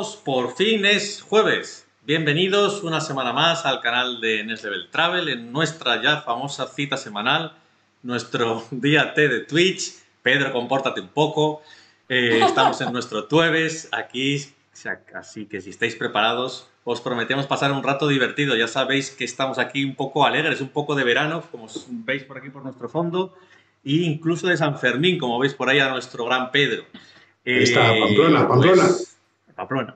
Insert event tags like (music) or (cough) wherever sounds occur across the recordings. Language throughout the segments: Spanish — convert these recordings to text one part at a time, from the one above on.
Por fin es jueves. Bienvenidos una semana más al canal de Next Level Travel en nuestra ya famosa cita semanal, nuestro (laughs) día T de Twitch. Pedro, compórtate un poco. Eh, (laughs) estamos en nuestro Tueves aquí, así que si estáis preparados, os prometemos pasar un rato divertido. Ya sabéis que estamos aquí un poco alegres, un poco de verano, como veis por aquí por nuestro fondo, e incluso de San Fermín, como veis por ahí a nuestro gran Pedro. está, Pamplona, Pamplona. Pues, Pamplona.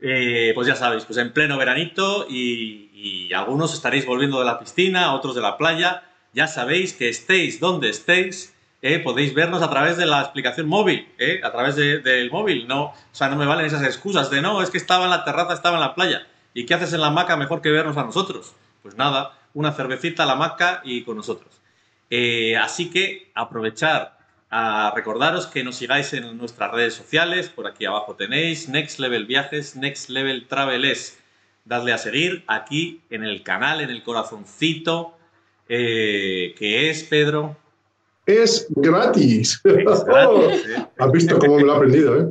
Eh, pues ya sabéis, pues en pleno veranito y, algunos estaréis volviendo de la piscina, otros de la playa. Ya sabéis que estéis donde estéis, eh, podéis vernos a través de la explicación móvil, eh, a través del móvil. No, o sea, no me valen esas excusas de no, es que estaba en la terraza, estaba en la playa. ¿Y qué haces en la hamaca mejor que vernos a nosotros? Pues nada, una cervecita a la hamaca y con nosotros. así que aprovechar a recordaros que nos sigáis en nuestras redes sociales, por aquí abajo tenéis Next Level Viajes, Next Level Traveles. Dadle a seguir aquí en el canal, en el corazoncito, eh, que es, Pedro. Es gratis. (laughs) Has visto cómo me lo he aprendido, ¿eh?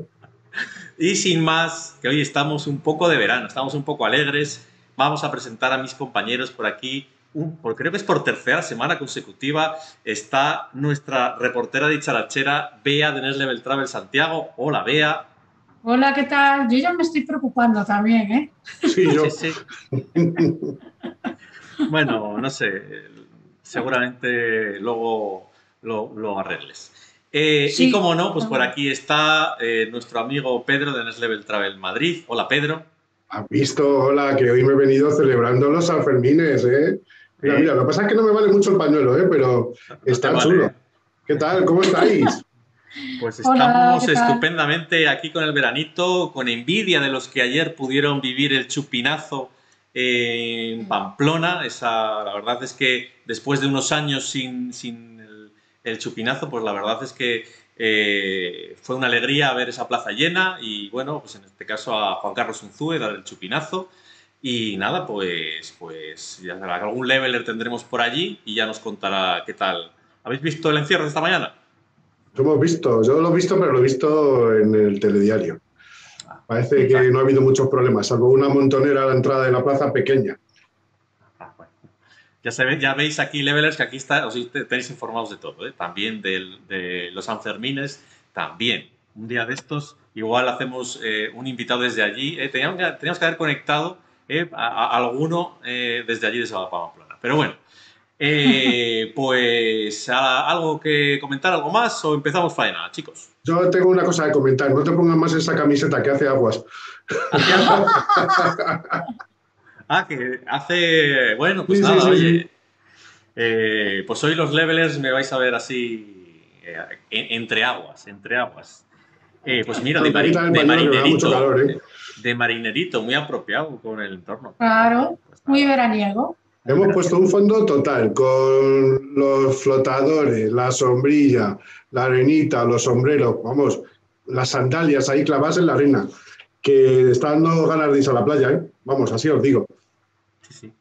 Y sin más, que hoy estamos un poco de verano, estamos un poco alegres. Vamos a presentar a mis compañeros por aquí porque creo que es por tercera semana consecutiva, está nuestra reportera dicharachera, Bea de Next Level Travel Santiago. Hola, Bea. Hola, ¿qué tal? Yo ya me estoy preocupando también, ¿eh? Sí, yo. (laughs) Sí, bueno, no sé, seguramente luego lo, arregles. Eh, y como no, pues por aquí está eh, nuestro amigo Pedro de Next Level Travel Madrid. Hola, Pedro. ¿Has visto? Hola, que hoy me he venido celebrando los Sanfermines, ¿eh? Mira, mira, lo que pasa es que no me vale mucho el pañuelo, ¿eh? pero está chulo. ¿Qué tal? ¿Cómo estáis? (laughs) Pues estamos estupendamente aquí con el veranito, con envidia de los que ayer pudieron vivir el chupinazo en Pamplona. Esa, la verdad es que después de unos años sin, el, chupinazo, pues la verdad es que eh, fue una alegría ver esa plaza llena y bueno, pues en este caso a Juan Carlos Unzúe dar el chupinazo. Y nada, pues, pues ya algún leveler tendremos por allí y ya nos contará qué tal. ¿Habéis visto el encierro de esta mañana? Lo hemos visto, yo lo he visto, pero lo he visto en el telediario. Ah, Parece que no ha habido muchos problemas, salvo una montonera a la entrada de la plaza pequeña. Ya, sabéis, ya veis aquí, levelers, que aquí está, os tenéis informados de todo, ¿eh? también de los Sanfermines, también. Un día de estos, igual hacemos eh, un invitado desde allí. Eh, teníamos, que, haber conectado a, alguno desde allí, la Pamplona. Pero bueno, (laughs) pues algo que comentar, algo más, o empezamos faena, chicos. Yo tengo una cosa que comentar, no te pongas más esa camiseta que hace aguas. (laughs) ah, que hace. Bueno, pues nada, oye. Eh, pues hoy los levelers me vais a ver así eh, entre aguas, entre aguas. Eh, pues mira, de, marinerito. De marinerito, muy apropiado con el entorno. Claro, pues muy veraniego. Hemos puesto un fondo total con los flotadores, la sombrilla, la arenita, los sombreros, vamos, las sandalias ahí clavadas en la arena, que está dando ganas de irse a la playa, ¿eh? Vamos, así os digo. Sí, sí.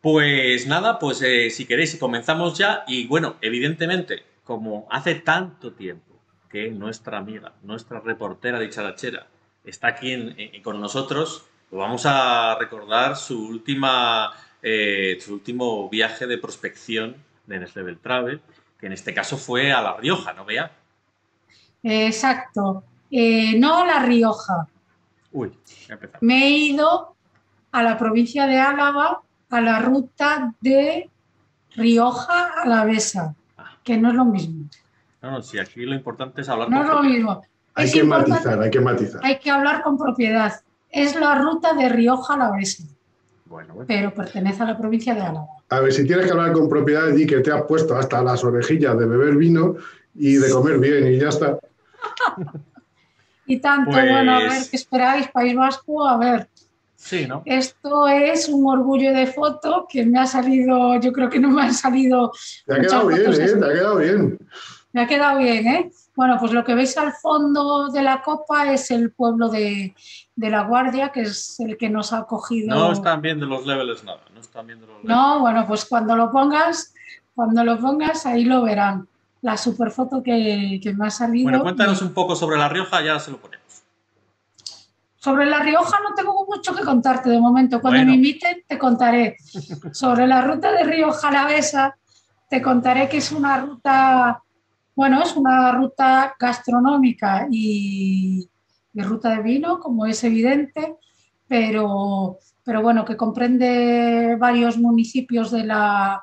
Pues nada, pues eh, si queréis comenzamos ya y bueno, evidentemente, como hace tanto tiempo que nuestra amiga, nuestra reportera de Charachera está aquí con nosotros, pues vamos a recordar su última eh, su último viaje de prospección de Next Level Travel, que en este caso fue a La Rioja, ¿no vea? Exacto. Eh, no La Rioja. Uy, Me he ido a la provincia de Álava a la ruta de Rioja a la Besa, ah. que no es lo mismo. No, no, si aquí lo importante es hablar No es lo mismo. Hay que matizar, hay que matizar. Hay que hablar con propiedad. Es la ruta de Rioja a la Besa. Pero pertenece a la provincia de Álava. A ver, si tienes que hablar con propiedad, di que te has puesto hasta las orejillas de beber vino y de comer bien y ya está. (laughs) y tanto, bueno, a ver, pues ¿qué esperáis? País Vasco, a ver. Sí, ¿no? Esto es un orgullo de foto que me ha salido, yo creo que no me han salido. Te ha quedado bien, ¿eh? Te ha quedado bien. Me ha quedado bien, ¿eh? Bueno, pues lo que veis al fondo de la copa es el pueblo de, La Guardia, que es el que nos ha acogido. No están viendo los levels nada, no están viendo los No, bueno, pues cuando lo pongas, cuando lo pongas, ahí lo verán. La superfoto que, que me ha salido. Bueno, cuéntanos un poco sobre La Rioja, ya se lo ponemos. Sobre La Rioja no tengo mucho que contarte de momento. Cuando me inviten te contaré. Sobre la ruta de Rioja Jalavesa te contaré que es una ruta bueno, es una ruta gastronómica y, ruta de vino, como es evidente, pero, pero bueno, que comprende varios municipios de la,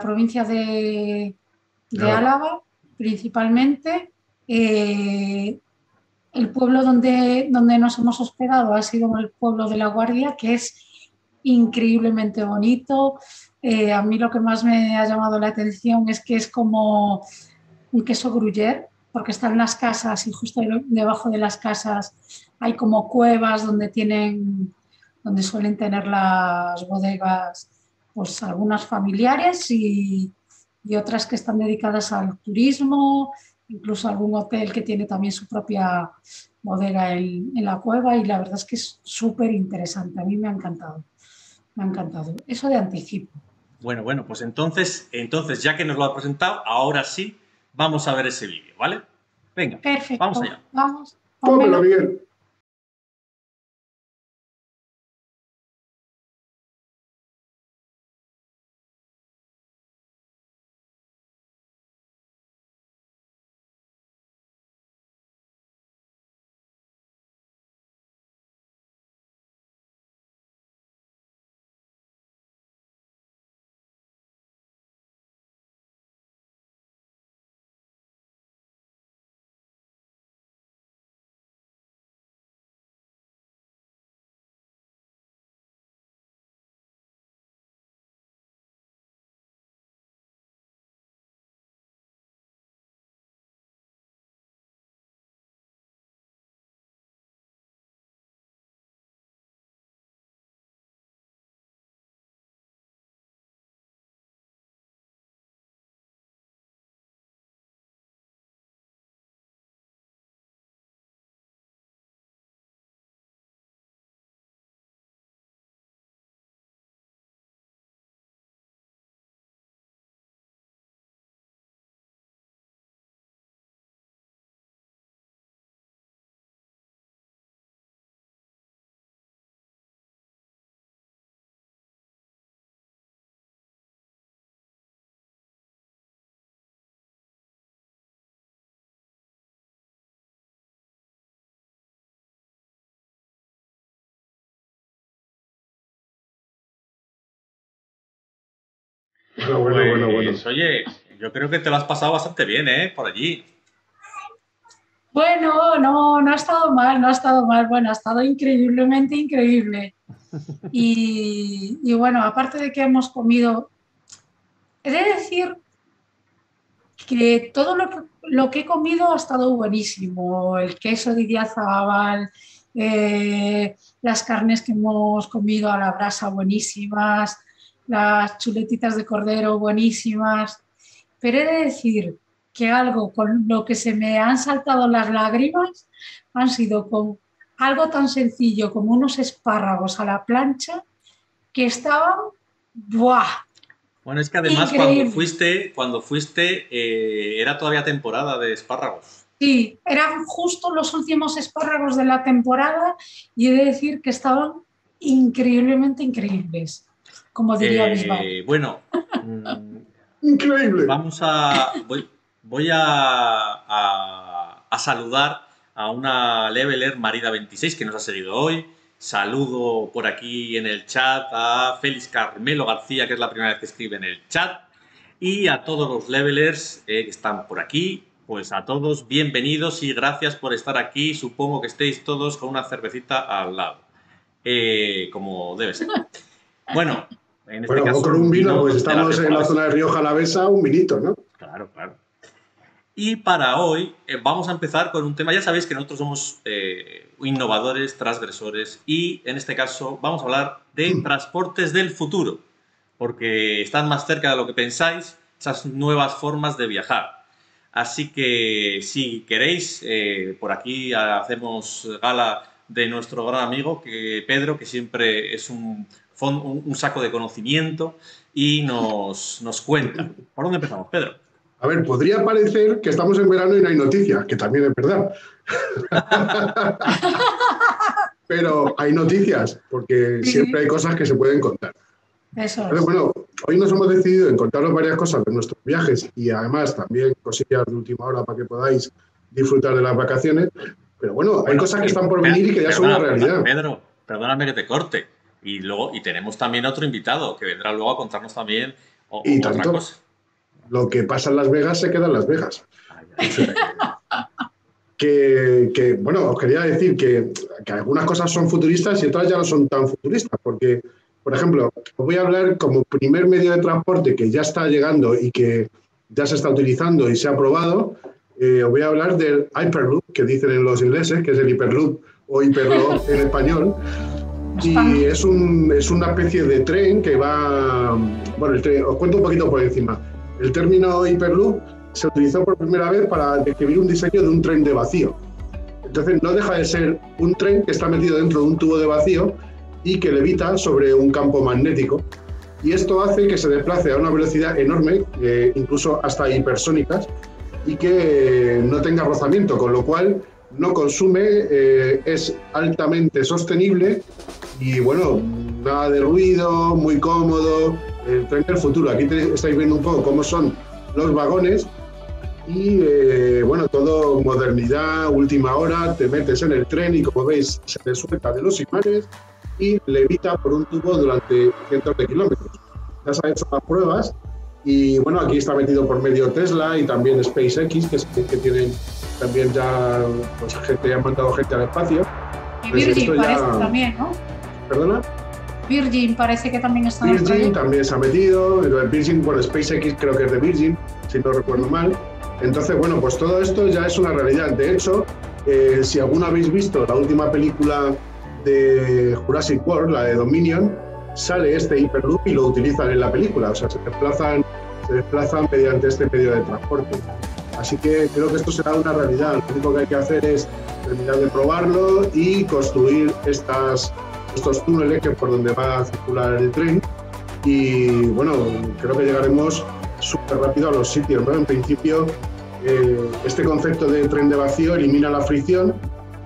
provincia de, Álava, principalmente. Eh, el pueblo donde, donde nos hemos hospedado ha sido el pueblo de La Guardia, que es increíblemente bonito. Eh, a mí lo que más me ha llamado la atención es que es como un queso gruyère, porque están las casas y justo debajo de las casas hay como cuevas donde tienen, donde suelen tener las bodegas, pues algunas familiares y, y otras que están dedicadas al turismo, incluso algún hotel que tiene también su propia bodega en, en la cueva y la verdad es que es súper interesante. A mí me ha encantado, me ha encantado. Eso de anticipo. Bueno, bueno, pues entonces, entonces ya que nos lo ha presentado, ahora sí vamos a ver ese vídeo, ¿vale? Venga, Perfecto. vamos allá. Vamos. Póngalo bien. Bueno, bueno, bueno, bueno. Pues, oye, yo creo que te lo has pasado bastante bien, ¿eh? Por allí. Bueno, no, no ha estado mal, no ha estado mal. Bueno, ha estado increíblemente increíble. Y, y bueno, aparte de que hemos comido, he de decir que todo lo, lo que he comido ha estado buenísimo. El queso de Idiazábal, eh, las carnes que hemos comido a la brasa buenísimas, las chuletitas de cordero buenísimas. Pero he de decir que algo con lo que se me han saltado las lágrimas han sido con algo tan sencillo como unos espárragos a la plancha que estaban ¡buah! Bueno, es que además cuando fuiste, cuando fuiste eh, era todavía temporada de espárragos. Sí, eran justo los últimos espárragos de la temporada y he de decir que estaban increíblemente increíbles, como diría eh, Bueno, (laughs) increíble. Vamos a voy, a, a, saludar a una leveler Marida 26 que nos ha seguido hoy. Saludo por aquí en el chat a Félix Carmelo García, que es la primera vez que escribe en el chat, y a todos los levelers eh, que están por aquí. Pues a todos, bienvenidos y gracias por estar aquí. Supongo que estéis todos con una cervecita al lado, eh, como debe ser. Bueno, en este caso. con un vino, pues estamos en la zona de Río Jalavesa, un vinito, ¿no? Claro, claro. Y para hoy eh, vamos a empezar con un tema, ya sabéis que nosotros somos eh, innovadores, transgresores y en este caso vamos a hablar de mm. transportes del futuro, porque están más cerca de lo que pensáis esas nuevas formas de viajar. Así que si queréis, eh, por aquí hacemos gala de nuestro gran amigo que Pedro, que siempre es un, un saco de conocimiento y nos, nos cuenta. ¿Por dónde empezamos, Pedro? A ver, podría parecer que estamos en verano y no hay noticias, que también es verdad. (laughs) Pero hay noticias, porque siempre hay cosas que se pueden contar. Eso bueno, hoy nos hemos decidido en contaros varias cosas de nuestros viajes y además también cosillas de última hora para que podáis disfrutar de las vacaciones. Pero bueno, hay cosas que están por venir y que ya son una realidad. Pedro, perdóname que te corte. Y luego, y tenemos también otro invitado que vendrá luego a contarnos también y otra cosa lo que pasa en Las Vegas se queda en Las Vegas. que, bueno, os quería decir que, algunas cosas son futuristas y otras ya no son tan futuristas, porque, por ejemplo, os voy a hablar como primer medio de transporte que ya está llegando y que ya se está utilizando y se ha probado, eh, os voy a hablar del Hyperloop, que dicen en los ingleses, que es el Hyperloop o Hyperloop en español. Y es, un, es una especie de tren que va. Bueno, os cuento un poquito por encima. El término Hyperloop se utilizó por primera vez para describir un diseño de un tren de vacío. Entonces no deja de ser un tren que está metido dentro de un tubo de vacío y que levita sobre un campo magnético. Y esto hace que se desplace a una velocidad enorme, eh, incluso hasta hipersónicas, y que no tenga rozamiento, con lo cual no consume, eh, es altamente sostenible y bueno, nada de ruido, muy cómodo, el tren del futuro. Aquí estáis viendo un poco cómo son los vagones y eh, bueno, todo modernidad, última hora, te metes en el tren y como veis se te suelta de los imanes y levita por un tubo durante cientos de kilómetros. Ya se han hecho las pruebas y bueno, aquí está metido por medio Tesla y también SpaceX, que, que tienen también ya, pues gente, ha mandado gente al espacio. Y pues Virgin parece también, ¿no? ¿Perdona? Virgin parece que también está en Virgin también se ha metido, Virgin, bueno, SpaceX creo que es de Virgin, si no recuerdo mal. Entonces, bueno, pues todo esto ya es una realidad. De hecho, eh, si alguno habéis visto la última película de Jurassic World, la de Dominion, sale este Hyperloop y lo utilizan en la película, o sea, se desplazan, se desplazan mediante este medio de transporte. Así que creo que esto será una realidad. Lo único que hay que hacer es terminar de probarlo y construir estas estos túneles que por donde va a circular el tren y bueno, creo que llegaremos súper rápido a los sitios. ¿no? En principio, eh, este concepto de tren de vacío elimina la fricción,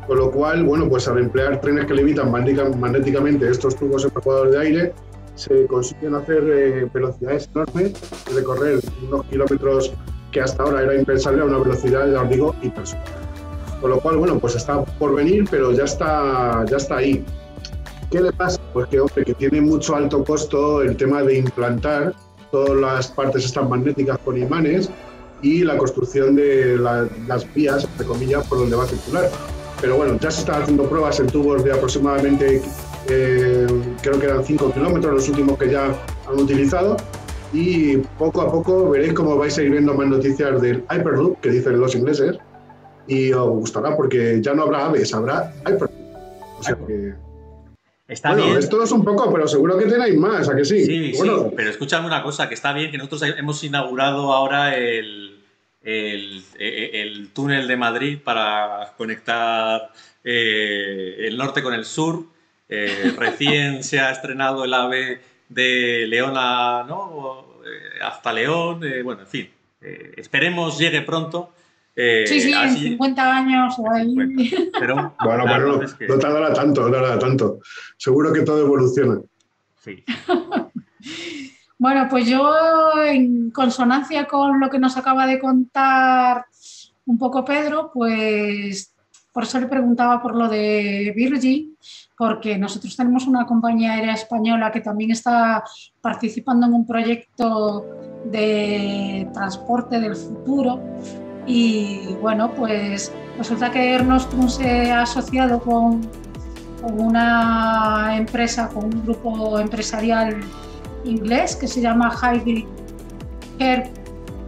con lo cual, bueno, pues al emplear trenes que levitan magnéticamente estos tubos evacuadores de aire, se consiguen hacer eh, velocidades enormes, recorrer unos kilómetros que hasta ahora era impensable a una velocidad, ya os digo, hipersónica. Con lo cual, bueno, pues está por venir, pero ya está, ya está ahí. ¿Qué le pasa? Pues que, tiene mucho alto costo el tema de implantar todas las partes están magnéticas con imanes y la construcción de las vías, entre comillas, por donde va a circular. Pero bueno, ya se están haciendo pruebas en tubos de aproximadamente, eh, creo que eran 5 kilómetros, los últimos que ya han utilizado. Y poco a poco veréis cómo vais a ir viendo más noticias del Hyperloop, que dicen los ingleses, y os gustará porque ya no habrá aves, habrá Hyperloop. O sea que Está bueno, esto es un poco, pero seguro que tenéis más, ¿a que sí? Sí, sí, pero escúchame una cosa, que está bien que nosotros hemos inaugurado ahora el, el, túnel de Madrid para conectar eh, el norte con el sur. Eh, (laughs) recién se ha estrenado el AVE de León ¿no? Eh, hasta León. bueno, en fin, esperemos llegue pronto eh, sí, sí, en 50 años o ahí. Pero, bueno, bueno, no tardará tanto, no tardará tanto. Seguro que todo evoluciona. Sí. (laughs) bueno, pues yo, en consonancia con lo que nos acaba de contar un poco Pedro, pues por eso le preguntaba por lo de Virgin, porque nosotros tenemos una compañía aérea española que también está participando en un proyecto de transporte del futuro. Y bueno, pues resulta que Ernostrum se ha asociado con una empresa, con un grupo empresarial inglés que se llama Hybrid Care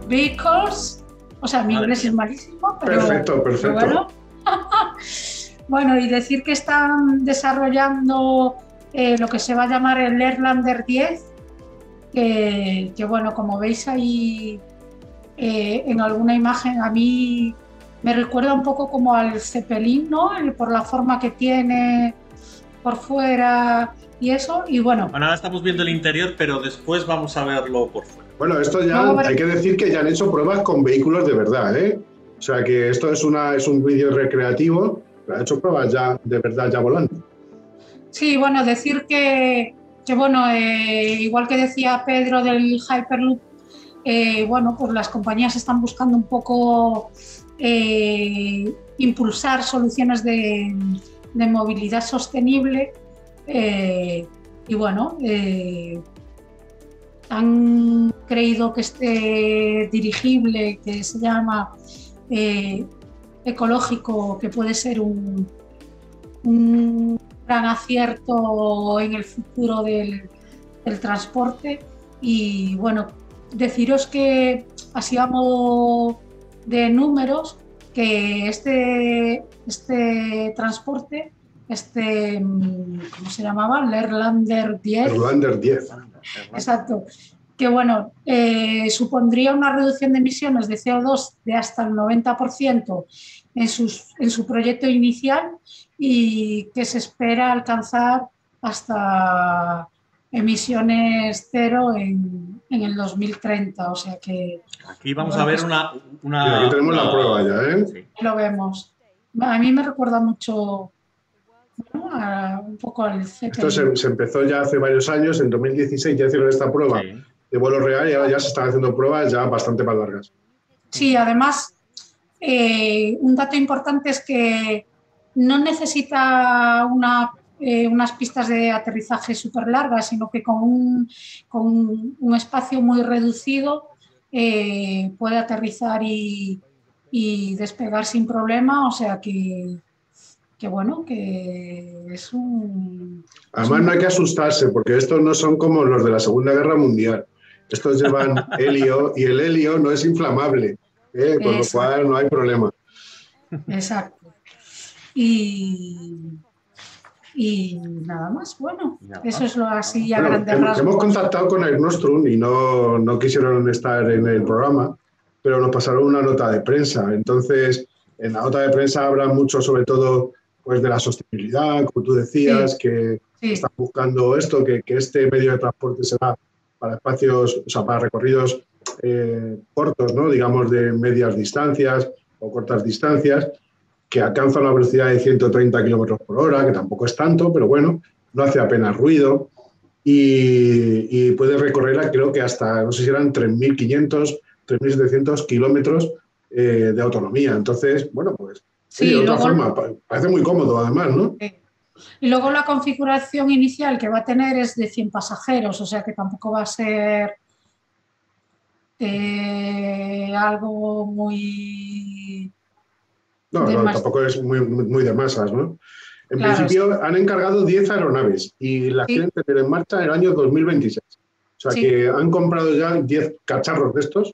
Vehicles. O sea, mi inglés es malísimo, pero, perfecto, perfecto. bueno. (laughs) bueno, y decir que están desarrollando eh, lo que se va a llamar el Airlander 10, que, que bueno, como veis ahí eh, en alguna imagen a mí me recuerda un poco como al Zeppelin, ¿no? Por la forma que tiene por fuera y eso. Y bueno. Bueno, ahora estamos viendo el interior, pero después vamos a verlo por fuera. Bueno, esto ya hay que decir que ya han hecho pruebas con vehículos de verdad, ¿eh? O sea que esto es, una, es un vídeo recreativo, pero ha hecho pruebas ya de verdad, ya volando. Sí, bueno, decir que, que bueno, eh, igual que decía Pedro del Hyperloop eh, bueno, pues las compañías están buscando un poco eh, impulsar soluciones de, movilidad sostenible eh, y bueno, han creído que este dirigible que se llama ecológico, que puede ser un, un gran acierto en el futuro del, del transporte. Y bueno, deciros que así a modo de números, que este, este transporte, este, ¿cómo se llamaba? El Erlander 10. Erlander 10. Exacto. Que bueno, eh, supondría una reducción de emisiones de CO2 de hasta el 90% en, sus, en su proyecto inicial y que se espera alcanzar hasta emisiones cero en, en el 2030, o sea que... Aquí vamos a ver una... aquí tenemos la prueba ya, ¿eh? Lo vemos. A mí me recuerda mucho un poco al Esto se, empezó ya hace varios años, en 2016 ya hicieron esta prueba de vuelo real y ahora ya se están haciendo pruebas ya bastante más largas. Sí, además, eh, un dato importante es que no necesita una eh, unas pistas de aterrizaje súper largas, sino que con un, con un espacio muy reducido eh, puede aterrizar y, despegar sin problema, o sea que, que bueno, que es un... Además no hay que asustarse, porque estos no son como los de la Segunda Guerra Mundial. Estos llevan (laughs) helio y el helio no es inflamable, ¿eh? con lo cual no hay problema. Exacto. Y, y nada más, bueno, eso es lo así a grandes rasgos. Hemos contactado con el Nostrum y no, no quisieron estar en el programa, pero nos pasaron una nota de prensa. Entonces, en la nota de prensa hablan mucho sobre todo pues, de la sostenibilidad, como tú decías, que están buscando esto, que, que, este medio de transporte será para espacios, o sea, para recorridos eh, cortos, ¿no? digamos, de medias distancias o cortas distancias que alcanza una velocidad de 130 kilómetros por hora, que tampoco es tanto, pero bueno, no hace apenas ruido y, puede recorrer, creo que hasta, no sé si eran 3.500, 3.700 kilómetros eh, de autonomía. Entonces, bueno, pues sí, de otra forma, parece muy cómodo además, ¿no? Y luego la configuración inicial que va a tener es de 100 pasajeros, o sea que tampoco va a ser de algo muy... No, no, mas- tampoco es muy, muy de masas, ¿no? En Claro, principio han encargado 10 aeronaves y las quieren tener en marcha el año 2026. O sea que han comprado ya 10 cacharros de estos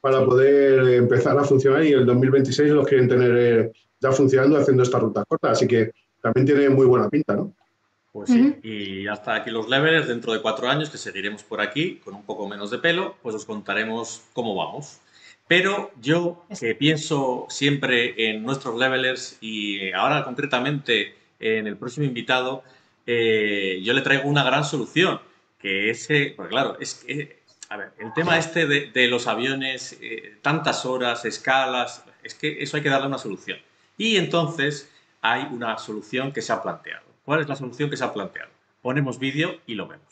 para poder empezar a funcionar y el 2026 los quieren tener eh, ya funcionando haciendo esta ruta corta. Así que también tiene muy buena pinta, ¿no? Pues sí, y hasta aquí los levelers. Dentro de cuatro años, que seguiremos por aquí con un poco menos de pelo, pues os contaremos cómo vamos. Pero yo que pienso siempre en nuestros levelers y ahora concretamente en el próximo invitado, eh, yo le traigo una gran solución, que es, eh, porque claro, es que, a ver, el tema este de, de los aviones, eh, tantas horas, escalas, es que eso hay que darle una solución. Y entonces hay una solución que se ha planteado. ¿Cuál es la solución que se ha planteado? Ponemos vídeo y lo vemos.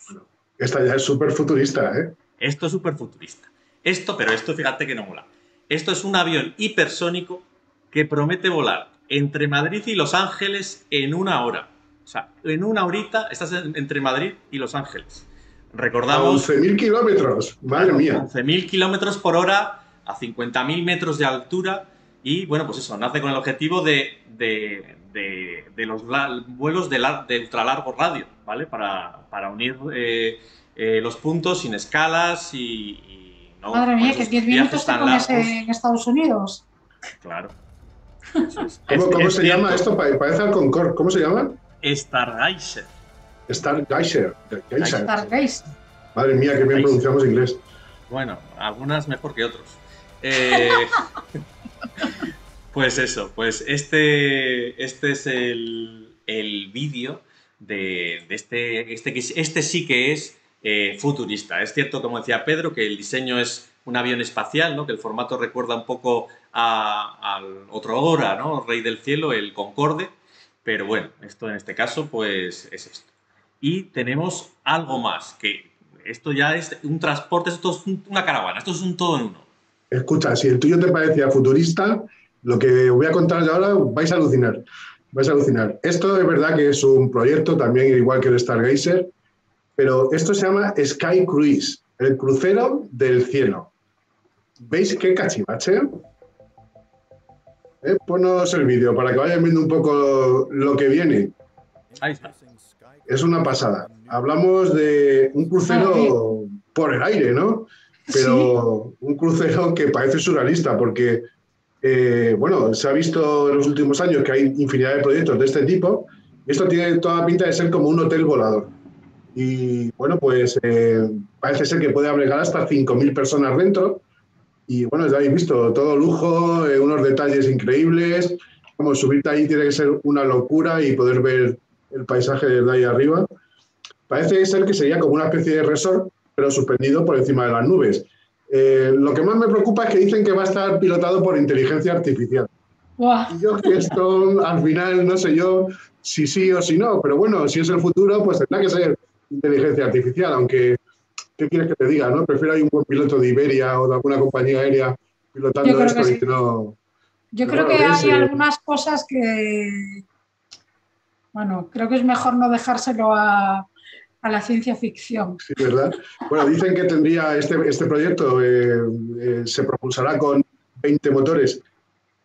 Esta ya es súper futurista, ¿eh? Esto es súper futurista. Esto, pero esto fíjate que no mola. Esto es un avión hipersónico que promete volar entre Madrid y Los Ángeles en una hora. O sea, en una horita estás en- entre Madrid y Los Ángeles. Recordamos 11.000 kilómetros, madre mía. 11.000 kilómetros por hora a 50.000 metros de altura y bueno, pues eso, nace con el objetivo de, de- de- de los vuelos de, lar- de ultralargo radio, ¿vale? Para, para unir eh, eh, los puntos sin escalas y... y no Madre mía, con que esos 10 viajes minutos te pones largos. en Estados Unidos. Claro. Es. ¿Cómo, cómo es se llama esto? Pa- Parece al Concorde. ¿Cómo se llama? Stargazer. Stargazer. Geyser. Stargaze. Madre mía, qué bien pronunciamos inglés. Bueno, algunas mejor que otros. Eh, (laughs) pues eso, pues este, este es el, el vídeo de, este, este, este sí que es eh, futurista. Es cierto, como decía Pedro, que el diseño es un avión espacial, ¿no? que el formato recuerda un poco al otro hora, ¿no? Rey del cielo, el Concorde, pero bueno, esto en este caso pues es esto. Y tenemos algo más, que esto ya es un transporte, esto es un- una caravana, esto es un todo en uno. Escucha, si el tuyo te parecía futurista, lo que os voy a contar yo ahora vais a alucinar. Vais a alucinar. Esto es verdad que es un proyecto también igual que el Stargazer, pero esto se llama Sky Cruise, el crucero del cielo. ¿Veis qué cachivache? Eh, Ponos el vídeo para que vayan viendo un poco lo que viene. Ahí está. Es una pasada. Hablamos de un crucero por el aire, ¿no? Pero un crucero que parece surrealista porque, eh, bueno, se ha visto en los últimos años que hay infinidad de proyectos de este tipo. Esto tiene toda la pinta de ser como un hotel volador. Y bueno, pues eh, parece ser que puede albergar hasta 5.000 personas dentro. Y bueno, ya habéis visto, todo lujo, eh, unos detalles increíbles. Como subirte ahí tiene que ser una locura y poder ver el paisaje desde ahí arriba. Parece ser que sería como una especie de resort, pero suspendido por encima de las nubes. Eh, lo que más me preocupa es que dicen que va a estar pilotado por inteligencia artificial. Y yo que esto al final no sé yo si sí o si no, pero bueno, si es el futuro, pues tendrá que ser inteligencia artificial, aunque, ¿qué quieres que te diga? no Prefiero hay un buen piloto de Iberia o de alguna compañía aérea pilotando esto que y que no... Yo creo que hay eh, algunas cosas que, bueno, creo que es mejor no dejárselo a, a la ciencia ficción. Sí, ¿verdad? Bueno, dicen que tendría este, este proyecto, eh, eh, se propulsará con 20 motores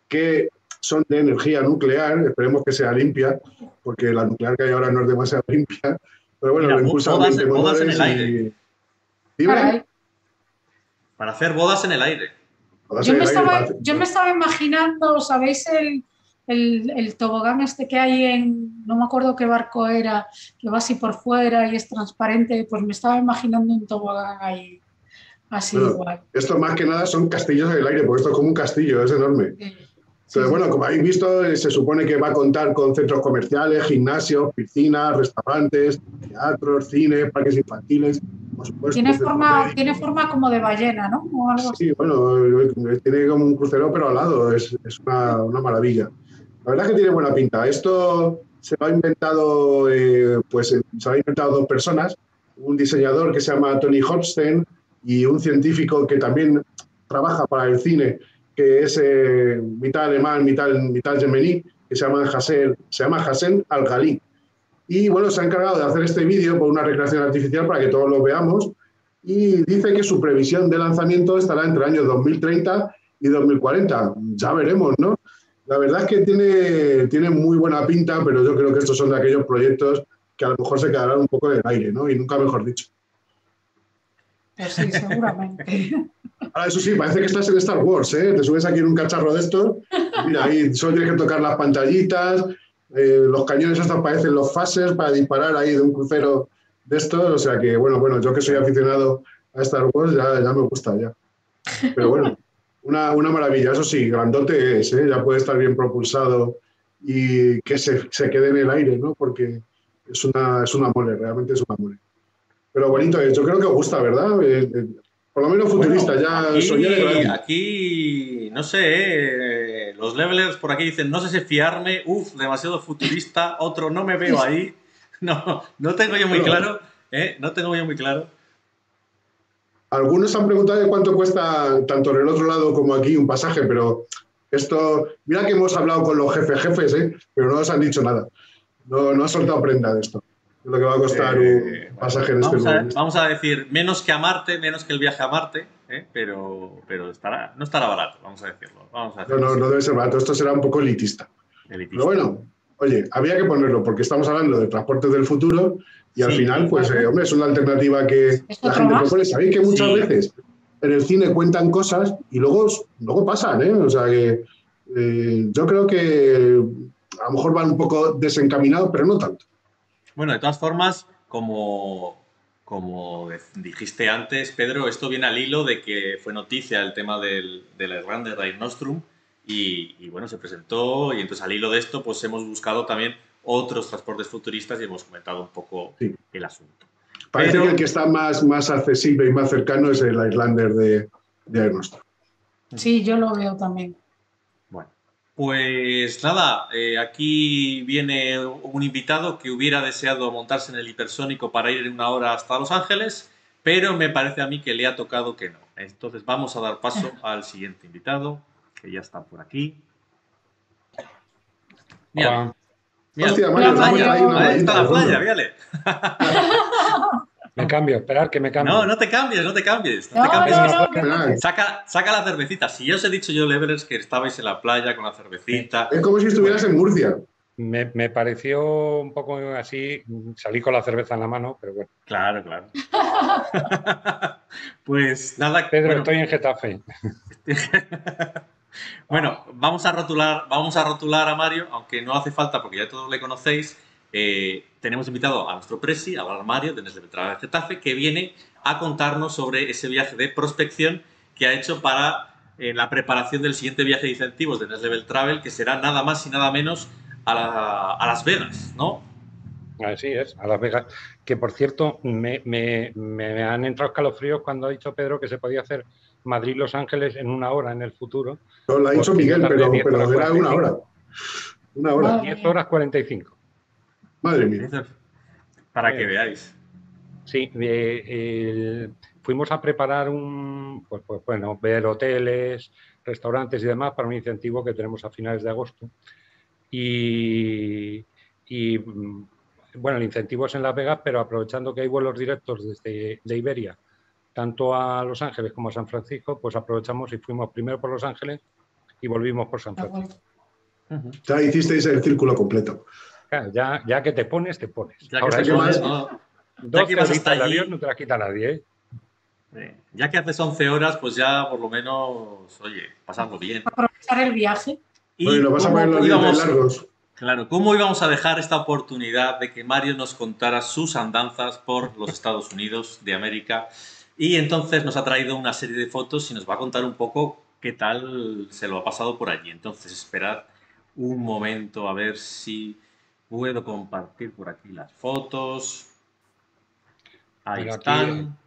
que son de energía nuclear, esperemos que sea limpia, porque la nuclear que hay ahora no es demasiado limpia, pero bueno, Mira, lo impulsan bodas- 20 bodas en motores el aire. y... Para hacer bodas en el aire. me estaba, yo me estaba imaginando, ¿sabéis el, el, el tobogán este que hay en, no me acuerdo qué barco era, que va así por fuera y es transparente? Pues me estaba imaginando un tobogán ahí, así Bueno, igual. Esto más que nada son castillos en el aire, porque esto es como un castillo, es enorme. Sí, bueno, como habéis visto, eh, se supone que va a contar con centros comerciales, gimnasios, piscinas, restaurantes, teatros, cines, parques infantiles, por supuesto. Tiene forma, tiene forma como de ballena, ¿no? O algo así. Sí, bueno, eh, tiene como un crucero, pero al lado, es, es una, una maravilla. La verdad es que tiene buena pinta. Esto se lo ha inventado, eh, pues eh, se lo ha inventado dos personas, un diseñador que se llama Tony Hopstein y un científico que también trabaja para el cine, que es eh, mitad alemán, mitad, mitad yemení, que se llama Hassan, se llama Hassan Al-Ghali. Y bueno, se ha encargado de hacer este vídeo por una recreación artificial para que todos lo veamos. y dice que su previsión de lanzamiento estará entre el año 2030 y 2040. Ya veremos, ¿no? La verdad es que tiene, tiene muy buena pinta, pero yo creo que estos son de aquellos proyectos que a lo mejor se quedarán un poco en el aire, ¿no? Y nunca mejor dicho. Pues sí, seguramente. (laughs) Ahora, eso sí, parece que estás en Star Wars, ¿eh? Te subes aquí en un cacharro de estos, mira, ahí solo tienes que tocar las pantallitas, eh, los cañones estos parecen los fases para disparar ahí de un crucero de estos, o sea que, bueno, bueno, yo que soy aficionado a Star Wars ya, ya me gusta ya. Pero bueno, una, una maravilla, eso sí, grandote es, ¿eh? ya puede estar bien propulsado y que se, se, quede en el aire, ¿no? Porque es una, es una mole, realmente es una mole. Pero bonito es, yo creo que gusta, ¿verdad? Eh, eh, por lo menos futurista, Bueno, ya aquí, soñé de aquí, no sé, eh, los levelers por aquí dicen, no sé si fiarme, uff, demasiado futurista, otro, no me veo (laughs) ahí. (laughs) No, no tengo yo muy claro, ¿eh? no tengo yo muy claro. Algunos han preguntado de cuánto cuesta tanto en el otro lado como aquí un pasaje, pero esto, mira que hemos hablado con los jefes jefes, ¿eh? pero no nos han dicho nada. No, no han soltado prenda de esto. Lo que va a costar Eh, un pasaje en este Vamos a, momento. vamos a decir, menos que a Marte, menos que el viaje a Marte, ¿eh? pero, pero estará, no estará barato, vamos a decirlo. Vamos a No, no, no debe ser barato, esto será un poco elitista. elitista. Pero bueno, oye, había que ponerlo porque estamos hablando de transportes del futuro y al Sí, final, pues, claro. eh, hombre, es una alternativa que la gente más. propone. Sabéis que muchas Sí. veces en el cine cuentan cosas y luego, luego pasan, ¿eh? O sea que eh, yo creo que a lo mejor van un poco desencaminados, pero no tanto. Bueno, de todas formas, como, como dijiste antes, Pedro, esto viene al hilo de que fue noticia el tema del, del Irlanda Rail Nostrum y, y, bueno, se presentó y entonces al hilo de esto pues hemos buscado también otros transportes futuristas y hemos comentado un poco Sí. el asunto. Parece Pero- que el que está más, más accesible y más cercano es el Islander de, de. Sí, yo lo veo también. Bueno, pues nada, eh, aquí viene un invitado que hubiera deseado montarse en el hipersónico para ir en una hora hasta Los Ángeles, pero me parece a mí que le ha tocado que no. Entonces vamos a dar paso (laughs) al siguiente invitado, que ya está por aquí. Mira, mira, Hostia, Mario, ahí está la playa, véale. Me cambio, esperar que me cambie. No, no te cambies, no te cambies. No, No, te cambies. no, que- no. Saca, saca la cervecita. Si yo os he dicho yo, Levelers, que estabais en la playa con la cervecita. Es como si estuvieras en Murcia. Me, me pareció un poco así, salí con la cerveza en la mano, pero bueno. Claro, claro. (laughs) pues nada, Pedro, bueno, estoy en Getafe. (laughs) bueno, vamos a rotular, vamos a rotular a Mario, aunque no hace falta porque ya todos le conocéis. Eh, tenemos invitado a nuestro presi, a Mario, de Nestlé Travel Getafe, que viene a contarnos sobre ese viaje de prospección que ha hecho para eh, la preparación del siguiente viaje de incentivos de Next Level Travel, que será nada más y nada menos a, la- a Las Vegas, ¿no? Así es, a Las Vegas. Que por cierto, me, me- me han entrado escalofríos cuando ha dicho Pedro que se podía hacer Madrid-Los Ángeles en una hora en el futuro. No, lo ha dicho Porque yo Miguel, pero, 10 pero era una 45. hora. Una hora. Madre 10 horas 45. Madre mía. Para que Eh, veáis. Sí, eh, el- fuimos a preparar un, pues, pues, bueno, ver hoteles, restaurantes y demás para un incentivo que tenemos a finales de agosto. Y, y, mm, bueno, el incentivo es en Las Vegas, pero aprovechando que hay vuelos directos desde de Iberia, tanto a Los Ángeles como a San Francisco, pues aprovechamos y fuimos primero por Los Ángeles y volvimos por San Francisco. Ya hicisteis el círculo completo. Claro, ya, ya que te pones, te pones. Ya que, Ahora, haces ¿qué más? once- no, 12 vas horitas hasta de allí- avión no te la quita nadie, ¿eh? eh, ya que haces 11 horas, pues ya por lo menos, oye, pasarlo bien. Aprovechar el viaje. Y Bueno, vas a poner los íbamos- largos. Claro, ¿cómo íbamos a dejar esta oportunidad de que Mario nos contara sus andanzas por los Estados Unidos de América? Y entonces nos ha traído una serie de fotos y nos va a contar un poco qué tal se lo ha pasado por allí. Entonces, esperad un momento a ver si puedo compartir por aquí las fotos. Ahí están.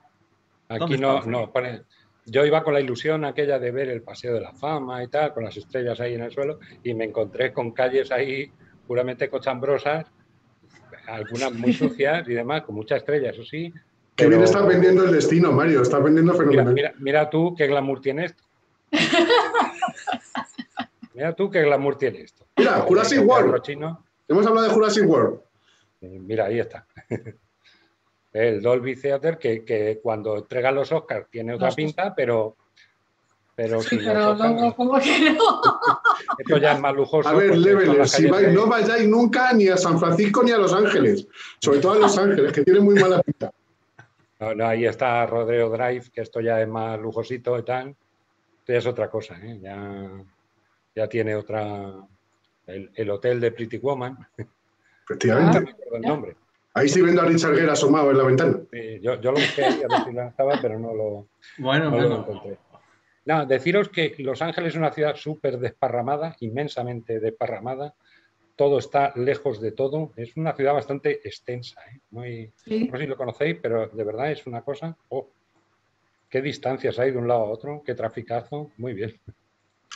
Aquí ¿Dónde no, no, pone- yo iba con la ilusión aquella de ver el Paseo de la Fama y tal, con las estrellas ahí en el suelo, y me encontré con calles ahí puramente cochambrosas, algunas muy sucias y demás, con muchas estrellas, eso sí. Que pero- bien estás vendiendo el destino, Mario. Estás vendiendo fenomenal. mira, mira tú qué glamour tiene esto. (laughs) Mira tú qué glamour tiene esto. Mira, Jurassic World. chino, Hemos hablado de Jurassic World. mira, ahí está. (laughs) El Dolby Theater, que, que cuando entrega los Oscars tiene otra Los- pinta, pero. Pero, Sí, pero Oscars, luego, como que no. (laughs) esto ya es más lujoso. A ver, las si vais, no vayáis nunca ni a San Francisco ni a Los Ángeles. Sobre todo a Los Ángeles, que tiene muy mala pinta. No, no, ahí está Rodeo Drive, que esto ya es más lujosito y tal. Esto ya es otra cosa, ¿eh? Ya, ya tiene otra. El, el hotel de Pretty Woman. No Efectivamente. me acuerdo el nombre. Ahí estoy viendo a Richard Gere asomado en la ventana. Sí, yo, yo lo busqué ahí a ver si la estaba, pero no lo, Bueno, no lo bueno. encontré. No, deciros que Los Ángeles es una ciudad súper desparramada, inmensamente desparramada. Todo está lejos de todo. Es una ciudad bastante extensa. ¿eh? Muy, Sí. no sé si lo conocéis, pero de verdad es una cosa. Oh, qué distancias hay de un lado a otro, qué traficazo. Muy bien.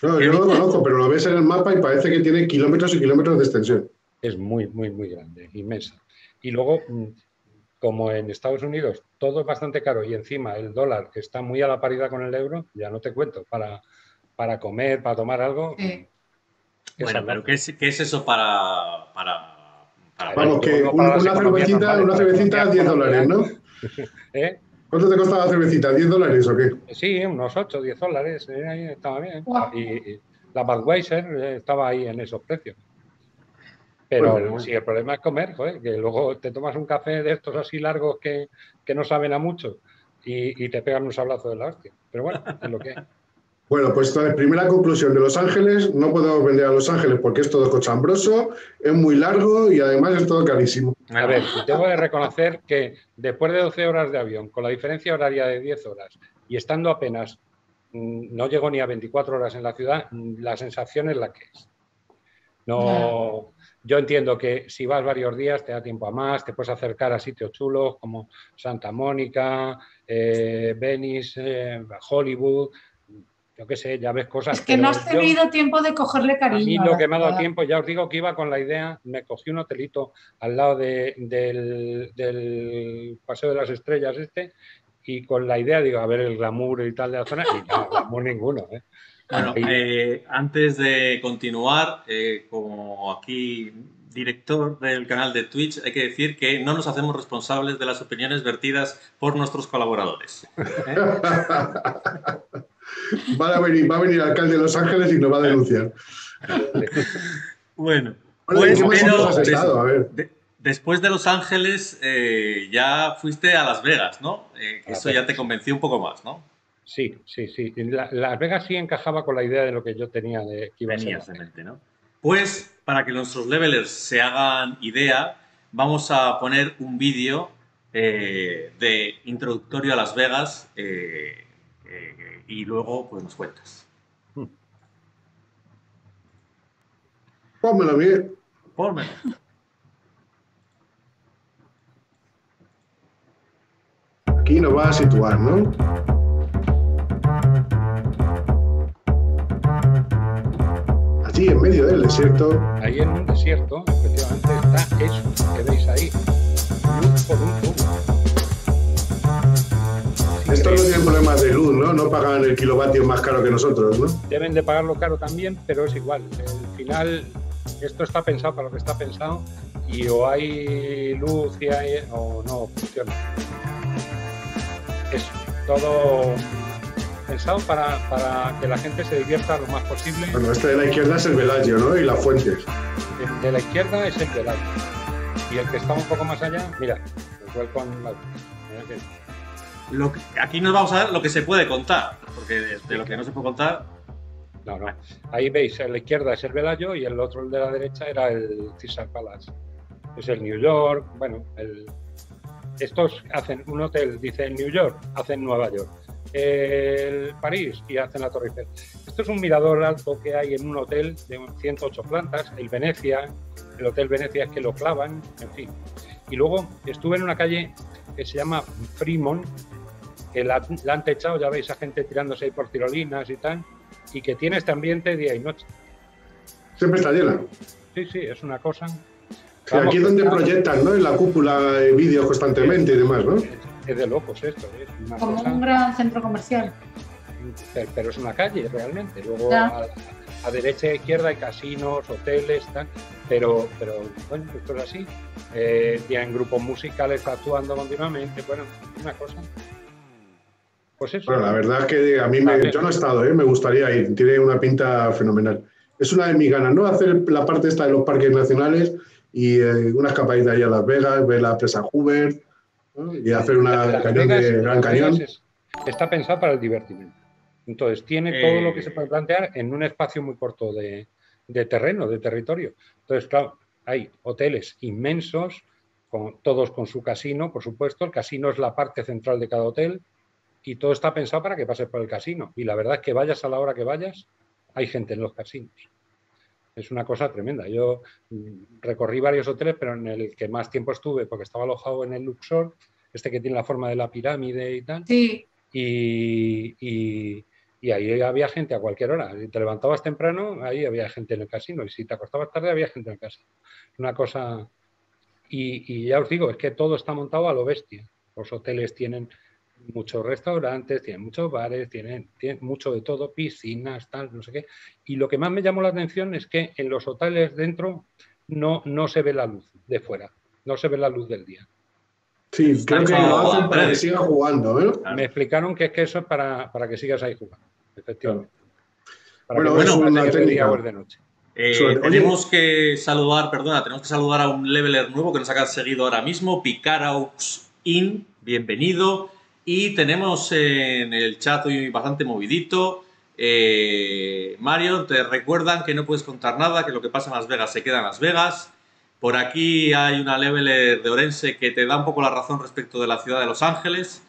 No, yo no lo conozco, pero lo ves en el mapa y parece que tiene kilómetros y kilómetros de extensión. Es muy, muy, muy grande, inmensa. Y luego, mm, como en Estados Unidos todo es bastante caro y encima el dólar está muy a la paridad con el euro, ya no te cuento, para, para comer, para tomar algo. Sí. Bueno, pero ¿qué es, qué es eso para, para, para- Vamos, que un- para una cervecita, normales, una cervecita, economías 10 dólares, ¿no? ¿Eh? ¿Cuánto te costaba la cervecita? ¿10 dólares o qué? Sí, unos 8, 10 dólares, eh, ahí estaba bien. Y, y la Budweiser eh, estaba ahí en esos precios. Pero Bueno, bueno. sí, el problema es comer, joder, que luego te tomas un café de estos así largos que, que no saben a mucho y, y te pegan un sablazo de la hostia. Pero bueno, es lo que es. Bueno, pues entonces, primera conclusión de Los Ángeles, no podemos vender a Los Ángeles porque es todo cochambroso, es muy largo y además es todo carísimo. A ver, tengo que reconocer que después de 12 horas de avión, con la diferencia horaria de 10 horas y estando apenas, mm, no llego ni a 24 horas en la ciudad, mm, la sensación es la que es. No, yo entiendo que si vas varios días te da tiempo a más, te puedes acercar a sitios chulos como Santa Mónica, eh, Venice, eh, Hollywood, yo qué sé, ya ves cosas. Es que no has yo- tenido tiempo de cogerle a cariño. mí a lo la que me ha dado tiempo, ya os digo que iba con la idea, me cogí un hotelito al lado de- del, del Paseo de las Estrellas este y con la idea, digo, a ver el glamour y tal de la zona y no, (laughs) glamour ninguno. ¿eh? Bueno, Ahí- eh, antes de continuar, eh, como aquí director del canal de Twitch, hay que decir que no nos hacemos responsables de las opiniones vertidas por nuestros colaboradores. (laughs) Va a venir, va a venir el alcalde de Los Ángeles y nos va a denunciar. Bueno, Bueno, pues, de- después de Los Ángeles eh, ya fuiste a Las Vegas, ¿no? Eh, eso ya te convenció un poco más, ¿no? Sí, sí, sí. La- Las Vegas sí encajaba con la idea de lo que yo tenía de que iba a en mente, ¿no? Pues para que nuestros levelers se hagan idea, vamos a poner un vídeo eh, de introductorio a Las Vegas eh, eh, y luego pues nos cuentas. Pónmelo bien. Pónmelo. Aquí nos va a situar, ¿no? Allí en medio del desierto, Ahí en un desierto, efectivamente, está eso que veis ahí. Luz por un tubo. Es estos no tienen problemas de luz, ¿no? No pagan el kilovatio más caro que nosotros, ¿no? Deben de pagarlo caro también, pero es igual. Al final, esto está pensado para lo que está pensado y o hay luz y hay, o no funciona. Es todo pensado para, para que la gente se divierta lo más posible. Bueno, este de la izquierda es el Velayo, ¿no? Y las fuentes. El de la izquierda es el Velay. Y el que está un poco más allá, mira, el Welcome Light. Mira que- Lo que- aquí nos vamos a ver lo que se puede contar, porque de, lo que no se puede contar, No, no. Ahí veis, a la izquierda es el Velayo y el otro, el de la derecha, era el Caesar Palace. Es el New York, bueno, el... estos hacen un hotel, dice en New York, hacen Nueva York. El París y hacen la Torre Eiffel. Esto es un mirador alto que hay en un hotel de 108 plantas, el Venecia, el Hotel Venecia es que lo clavan, en fin. Y luego estuve en una calle que se llama Fremont, que la, la han techado, ya veis a gente tirándose ahí por tirolinas y tal, y que tiene este ambiente día y noche. Siempre está llena. Sí, sí, es una cosa. Sí, aquí es donde proyectan, ¿no? En la cúpula eh, vídeos constantemente y demás, ¿no? Es, es de locos esto, es una Como cosa, un gran centro comercial. pero, pero es una calle realmente. Luego a derecha e izquierda hay casinos, hoteles, tal. Pero, pero bueno, esto es así. Eh, tienen grupos musicales actuando continuamente. Bueno, una cosa. Pues eso. Bueno, la verdad que a mí me, yo no he estado, ¿eh? me gustaría ir. Tiene una pinta fenomenal. Es una de mis ganas, ¿no? Hacer la parte esta de los parques nacionales y eh, una escapadita ahí a Las Vegas, ver la presa Hoover y hacer una cañón de Gran Cañón. está pensado para el divertimento. Entonces, tiene todo lo que se puede plantear en un espacio muy corto de, de terreno, de territorio. Entonces, claro, hay hoteles inmensos, con, todos con su casino, por supuesto. El casino es la parte central de cada hotel y todo está pensado para que pases por el casino. Y la verdad es que vayas a la hora que vayas, hay gente en los casinos. Es una cosa tremenda. Yo mm, recorrí varios hoteles, pero en el que más tiempo estuve, porque estaba alojado en el Luxor, este que tiene la forma de la pirámide y tal. Sí. y, y ahí había gente a cualquier hora. Si te levantabas temprano, ahí había gente en el casino. Y si te acostabas tarde, había gente en el casino. Una cosa. Y, ya os digo, es que todo está montado a lo bestia. Los hoteles tienen muchos restaurantes, tienen muchos bares, tienen, tienen, mucho de todo, piscinas, tal, no sé qué. Y lo que más me llamó la atención es que en los hoteles dentro no, no se ve la luz de fuera, no se ve la luz del día. Sí, creo que lo hacen para que sigas jugando. ¿eh? Me explicaron que es que eso es para, para que sigas ahí jugando efectivamente. bueno, bueno de noche. Eh, tenemos que saludar, perdona, tenemos que saludar a un leveler nuevo que nos ha seguido ahora mismo, Picaraux In, bienvenido. Y tenemos en el chat hoy bastante movidito. Eh, Mario, te recuerdan que no puedes contar nada, que lo que pasa en Las Vegas se queda en Las Vegas. Por aquí hay una leveler de Orense que te da un poco la razón respecto de la ciudad de Los Ángeles.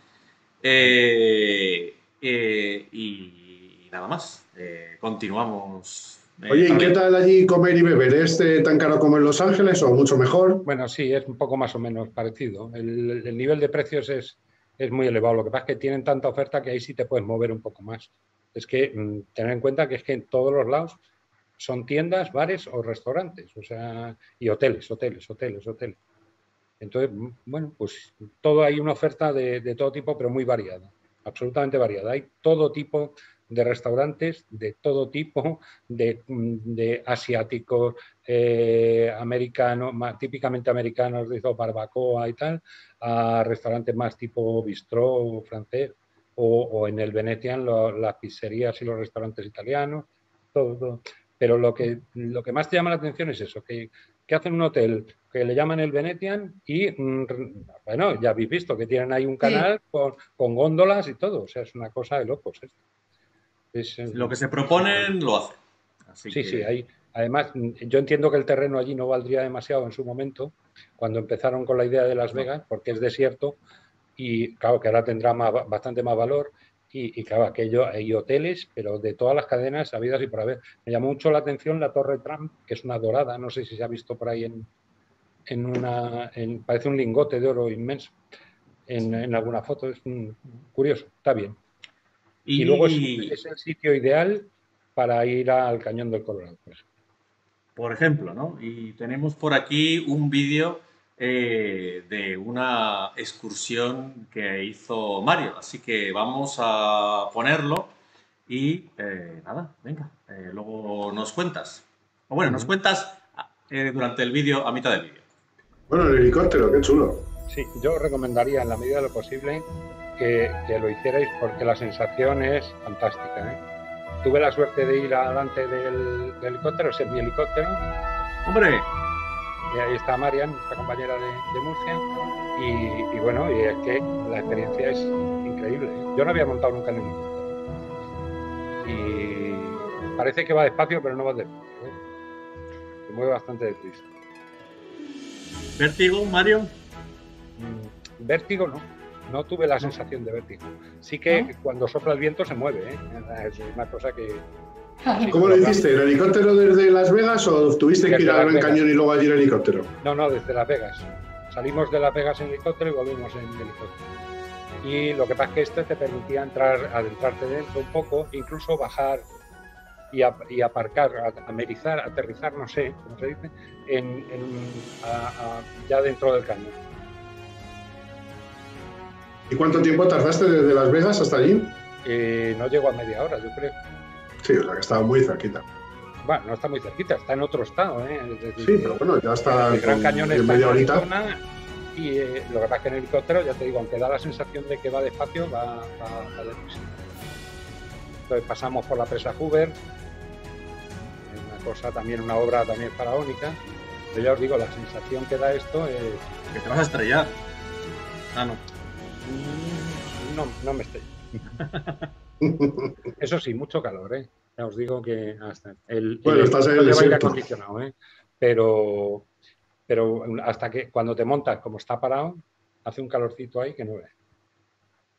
Eh, y nada más. Eh, continuamos. Eh, Oye, ¿y qué tal allí comer y beber? ¿Es tan caro como en Los Ángeles o mucho mejor? Bueno, sí, es un poco más o menos parecido. El, nivel de precios es, es, muy elevado. Lo que pasa es que tienen tanta oferta que ahí sí te puedes mover un poco más. Es que mm, tener en cuenta que es que en todos los lados son tiendas, bares o restaurantes, o sea, y hoteles, hoteles, hoteles, hoteles. Entonces, mm, bueno, pues todo hay una oferta de, de todo tipo, pero muy variada, absolutamente variada. Hay todo tipo de restaurantes de todo tipo, de, asiáticos, eh, americanos, típicamente americanos, de barbacoa y tal, a restaurantes más tipo bistró francés, o, en el Venetian las pizzerías y los restaurantes italianos, todo, Pero lo que, lo que más te llama la atención es eso, que, que hacen un hotel que le llaman el Venetian y, mm, bueno, ya habéis visto que tienen ahí un canal con, con, góndolas y todo, o sea, es una cosa de locos esto lo que se proponen lo hacen. sí, sí, hay, además yo entiendo que el terreno allí no valdría demasiado en su momento, cuando empezaron con la idea de Las Vegas, porque es desierto y claro que ahora tendrá bastante más valor. Y, claro, aquello hay hoteles, pero de todas las cadenas habidas y por haber. Me llamó mucho la atención la Torre Trump, que es una dorada, no sé si se ha visto por ahí en, en una. parece un lingote de oro inmenso en, en alguna foto. Es curioso, está bien. Y, luego es, el sitio ideal para ir al Cañón del Colorado. Por ejemplo, ¿no? Y tenemos por aquí un vídeo eh, de una excursión que hizo Mario, así que vamos a ponerlo y eh, nada, venga, eh, luego nos cuentas. O bueno, nos cuentas durante el vídeo, a mitad del vídeo. Bueno, el helicóptero, qué chulo. Sí, yo recomendaría en la medida de lo posible que, lo hicierais porque la sensación es fantástica. ¿eh? Tuve la suerte de ir adelante del, helicóptero, ese es mi helicóptero. ¡Hombre! Y ahí está Marian, nuestra compañera de, Murcia. Y, bueno, y es que la experiencia es increíble. Yo no había montado nunca en helicóptero. Y parece que va despacio, pero no va despacio. ¿eh? Se mueve bastante deprisa. ¿Vértigo, Mario? Mm, vértigo no no tuve la sensación de vértigo. Sí que cuando sopla el viento se mueve, ¿eh? es una cosa que... ¿Cómo lo hiciste? ¿El helicóptero desde Las Vegas o tuviste que ir al Gran Cañón y luego allí el helicóptero? No, no, desde Las Vegas. Salimos de Las Vegas en helicóptero y volvimos en helicóptero. Y lo que pasa es que este te permitía entrar, adentrarte dentro un poco, incluso bajar y, aparcar, amerizar, aterrizar, no sé cómo se dice, en, ya dentro del cañón. ¿Y cuánto tiempo tardaste desde Las Vegas hasta allí? Eh, no llegó a media hora, yo creo. Sí, o sea que estaba muy cerquita. bueno, no está muy cerquita, está en otro estado. ¿eh? sí, pero bueno, ya está. El Gran Cañón está en Arizona y eh, lo que pasa es que en el helicóptero, ya te digo, aunque da la sensación de que va despacio, va, va, va Entonces pasamos por la presa Hoover, una cosa también, una obra también faraónica. Pero ya os digo, la sensación que da esto es. Que te vas a estrellar. Ah, no. Mm, no, no me estoy. (laughs) Eso sí, mucho calor, ¿eh? Ya os digo que hasta el, bueno, estás en el aire acondicionado, ¿eh? Pero, pero hasta que cuando te montas, como está parado, hace un calorcito ahí que no ves.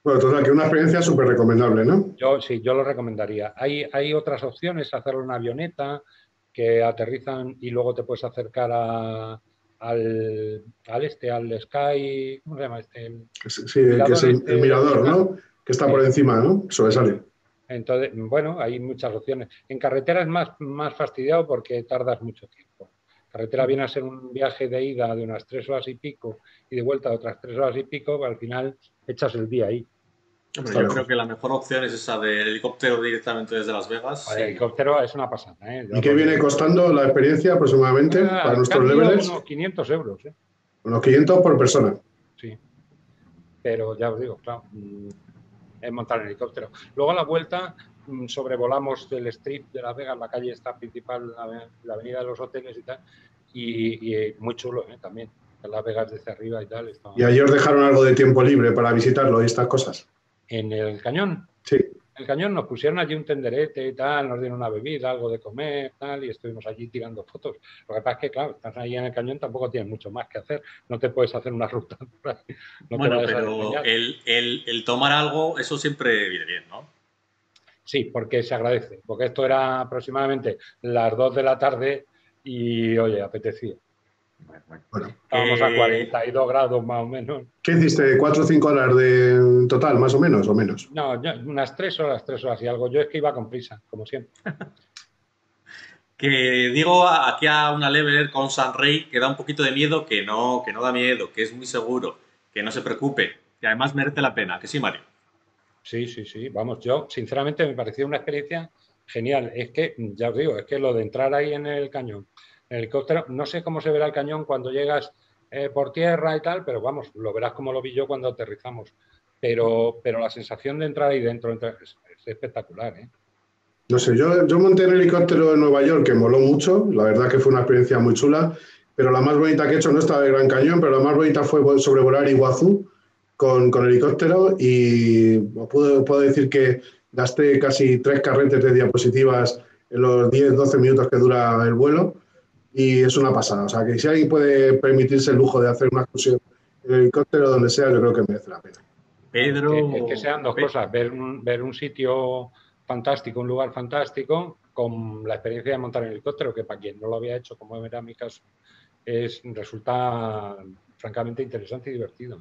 Bueno, total, que una experiencia súper recomendable, ¿no? Yo sí, yo lo recomendaría. Hay, hay otras opciones, hacerlo en una avioneta, que aterrizan y luego te puedes acercar a, al, al, este, al Sky, ¿cómo se llama este? Sí, el que es el, este, el mirador, ¿no? Que está por encima, ¿no? Sobresale. Entonces, bueno, hay muchas opciones. En carretera es más, más fastidiado porque tardas mucho tiempo. Carretera viene a ser un viaje de ida de unas tres horas y pico y de vuelta de otras tres horas y pico, al final echas el día ahí. Yo creo que la mejor opción es esa del helicóptero directamente desde Las Vegas. El helicóptero es una pasada. ¿eh? ¿Y qué viene costando la experiencia aproximadamente ah, para nuestros niveles? Unos 500 euros. ¿eh? Unos 500 por persona. Sí. Pero ya os digo, claro, mm, es montar el helicóptero. Luego a la vuelta mm, sobrevolamos el strip de Las Vegas, la calle esta principal, la, avenida de los hoteles y tal, y, muy chulo ¿eh? también. Las Vegas desde arriba y tal. ¿Y ayer os dejaron algo de tiempo libre para visitarlo y estas cosas? ¿En el cañón? Sí. En el cañón nos pusieron allí un tenderete y tal, nos dieron una bebida, algo de comer tal, y estuvimos allí tirando fotos. Lo que pasa es que, claro, estás ahí en el cañón, tampoco tienes mucho más que hacer. No te puedes hacer una ruta. (laughs) No bueno, pero el, el, el tomar algo, eso siempre viene bien, ¿no? Sí, porque se agradece, porque esto era aproximadamente las 2 de la tarde y, oye, apetecía. Bueno, Estábamos a 42 eh, grados más o menos. ¿Qué hiciste? ¿Cuatro o cinco horas de total, más o menos, o menos? No, unas tres horas, tres horas y algo. Yo es que iba con prisa, como siempre. (laughs) que digo aquí a una level con San Rey que da un poquito de miedo, que no, que no da miedo, que es muy seguro, que no se preocupe, que además merece la pena, que sí, Mario. Sí, sí, sí. Vamos, yo sinceramente me pareció una experiencia genial. Es que, ya os digo, es que lo de entrar ahí en el cañón, el helicóptero, no sé cómo se verá el cañón cuando llegas eh, por tierra y tal, pero vamos, lo verás como lo vi yo cuando aterrizamos. Pero, pero la sensación de entrar ahí dentro es, espectacular. ¿eh? No sé, yo, yo monté en helicóptero en Nueva York, que moló mucho, la verdad que fue una experiencia muy chula, pero la más bonita que he hecho no estaba de Gran Cañón, pero la más bonita fue sobrevolar Iguazú con, con helicóptero y puedo, puedo decir que gasté casi tres carretes de diapositivas en los 10-12 minutos que dura el vuelo y es una pasada. O sea, que si alguien puede permitirse el lujo de hacer una excursión en helicóptero donde sea, yo creo que merece la pena. Pedro. Es que, sean dos cosas, ver un, ver un sitio fantástico, un lugar fantástico, con la experiencia de montar en helicóptero, que para quien no lo había hecho, como era mi caso, es, resulta francamente interesante y divertido.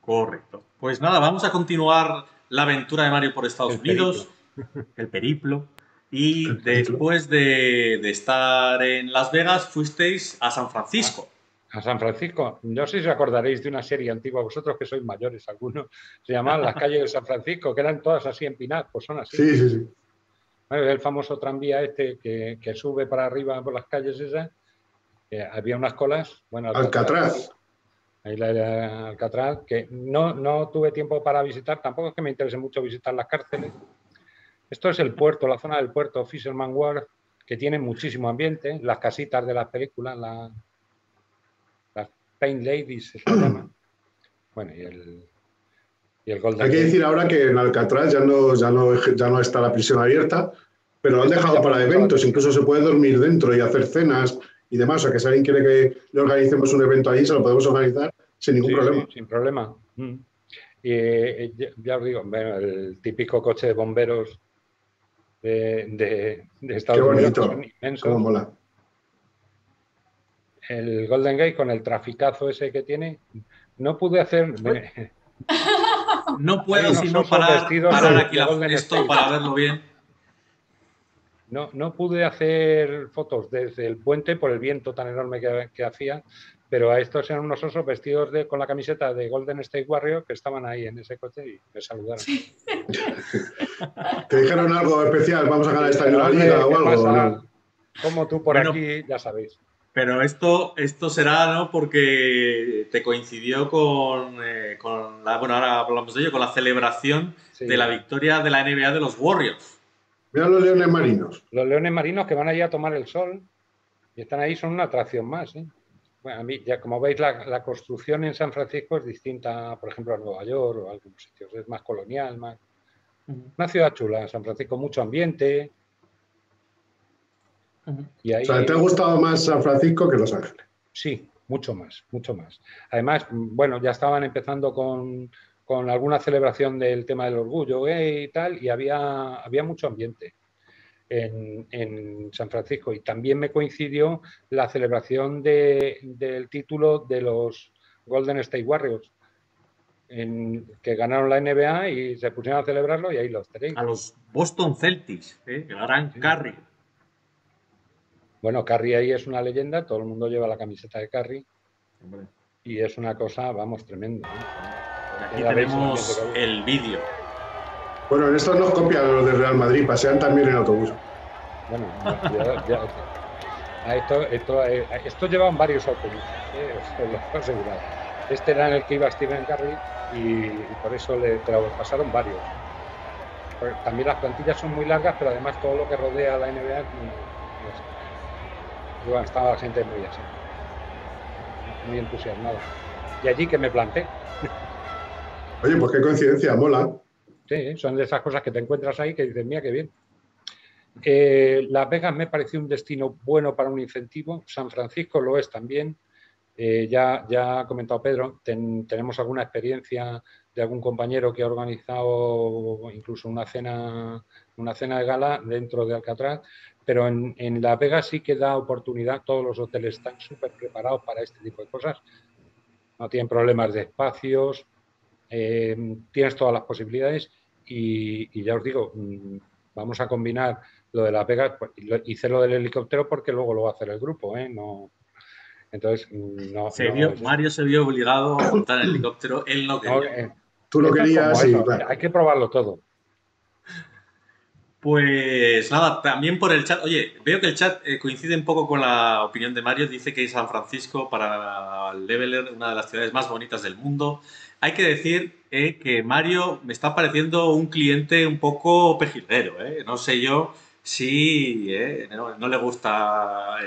Correcto. Pues nada, vamos a continuar la aventura de Mario por Estados Unidos, el periplo. Y después de, estar en Las Vegas, fuisteis a San Francisco. A San Francisco. No sé si os acordaréis de una serie antigua, vosotros que sois mayores, algunos. Se llamaban Las calles de San Francisco, que eran todas así empinadas, pues son así. Sí, sí, sí. El famoso tranvía este que, sube para arriba por las calles esas. había unas colas. Bueno, Alcatraz. Ahí la Alcatraz, que no, no tuve tiempo para visitar. Tampoco es que me interese mucho visitar las cárceles esto es el puerto, la zona del puerto Fisherman Wharf, que tiene muchísimo ambiente, las casitas de las películas, las Paint Ladies se llaman. Bueno, y el, y el Golden Hay que decir ahora que en Alcatraz ya no, ya no, ya no está la prisión abierta, pero lo han dejado para eventos, incluso se puede dormir dentro y hacer cenas y demás. O sea, que si alguien quiere que le organicemos un evento allí, se lo podemos organizar sin ningún problema. sin problema. Mm. Y eh, ya, os digo, el típico coche de bomberos de, Estados Qué bonito. Unidos. Cómo mola. El Golden Gate con el traficazo ese que tiene, no pude hacer. (laughs) No puedo sino parar, parar aquí la, esto para verlo bien. No, no pude hacer fotos desde el puente por el viento tan enorme que, que hacía, pero a estos eran unos osos vestidos de, con la camiseta de Golden State Warrior que estaban ahí en ese coche y me saludaron. (laughs) ¿Te dijeron algo especial? ¿Vamos a ganar esta la liga o algo? como tú por aquí, ya sabéis. Pero esto, esto será ¿no? porque te coincidió con, eh, con la, bueno, ahora hablamos de ello, con la celebración de la victoria de la NBA de los Warriors. Mira los leones marinos. Los leones marinos que van allí a tomar el sol y están ahí, son una atracción más. ¿eh? Bueno, a mí, ya como veis, la, construcción en San Francisco es distinta, por ejemplo, a Nueva York o a algunos sitios. Es más colonial, más. Una ciudad chula, San Francisco, mucho ambiente, o sea, ¿te ha gustado más San Francisco que Los Ángeles? Sí, mucho más, mucho más. Además, bueno, ya estaban empezando con, alguna celebración del tema del orgullo y tal, y había, había mucho ambiente en, San Francisco. Y también me coincidió la celebración del título de los Golden State Warriors, que ganaron la NBA y se pusieron a celebrarlo y ahí los tenéis. A los Boston Celtics, ¿eh? el gran Curry. Bueno, Carrie ahí es una leyenda, todo el mundo lleva la camiseta de Carrie. Y es una cosa, vamos, tremenda. Aquí tenemos el vídeo. Bueno, en esto no copian los de Real Madrid, pasean también en autobús. Bueno, ya, esto, esto, eh, esto, llevan varios autobuses, ¿eh? (laughs) lo puedo asegurar. Este era en el que iba Steven Carrie y, por eso le pasaron varios. También las plantillas son muy largas, pero además todo lo que rodea a la NBA es muy, estaba la gente muy así, muy entusiasmada. Y allí que me planté. Oye, pues qué coincidencia, mola. Sí, son de esas cosas que te encuentras ahí que dices, mira, qué bien. Eh, Las Vegas me pareció un destino bueno para un incentivo. San Francisco lo es también. Eh, ya, ya ha comentado Pedro, tenemos alguna experiencia de algún compañero que ha organizado incluso una cena, una cena de gala dentro de Alcatraz, pero en, en La Vega sí que da oportunidad, todos los hoteles están súper preparados para este tipo de cosas, no tienen problemas de espacios, eh, tienes todas las posibilidades y, ya os digo, mm, vamos a combinar lo de La Vega, pues, hice lo del helicóptero porque luego lo va a hacer el grupo, ¿eh? No, entonces, mm, no, Mario se vio obligado a montar el helicóptero, él no quería. Eh, Tú lo querías, sí, Hay que probarlo todo. Pues nada, también por el chat. Oye, veo que el chat eh, coincide un poco con la opinión de Mario. Dice que San Francisco, para el Leveler, una de las ciudades más bonitas del mundo. Hay que decir eh, que Mario me está pareciendo un cliente un poco pejilguero. Eh. No sé yo si no, le gusta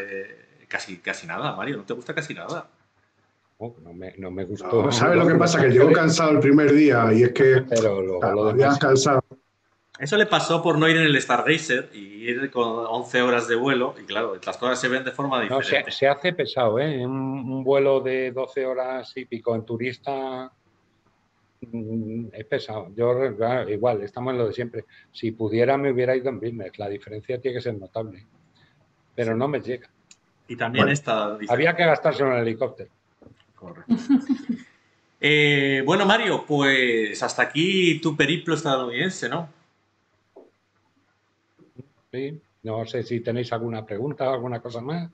casi, casi nada, Mario. ¿No te gusta casi nada? Oh, no, me, no me gustó. ¿Sabes lo que pasa? Que llegó cansado el primer día y es que Pero lo, cansado. Eso le pasó por no ir en el Stargazer y ir con 11 horas de vuelo. Y claro, las cosas se ven de forma diferente. No, se, hace pesado, ¿eh? Un, vuelo de 12 horas y pico en turista es pesado. Yo, igual, estamos en lo de siempre. Si pudiera, me hubiera ido en business. La diferencia tiene que ser notable. Pero no me llega. Y también está. Había que gastarse en el helicóptero. Correcto. (laughs) Eh, bueno, Mario, pues hasta aquí tu periplo estadounidense, ¿no? Sí, no sé si tenéis alguna pregunta o alguna cosa más.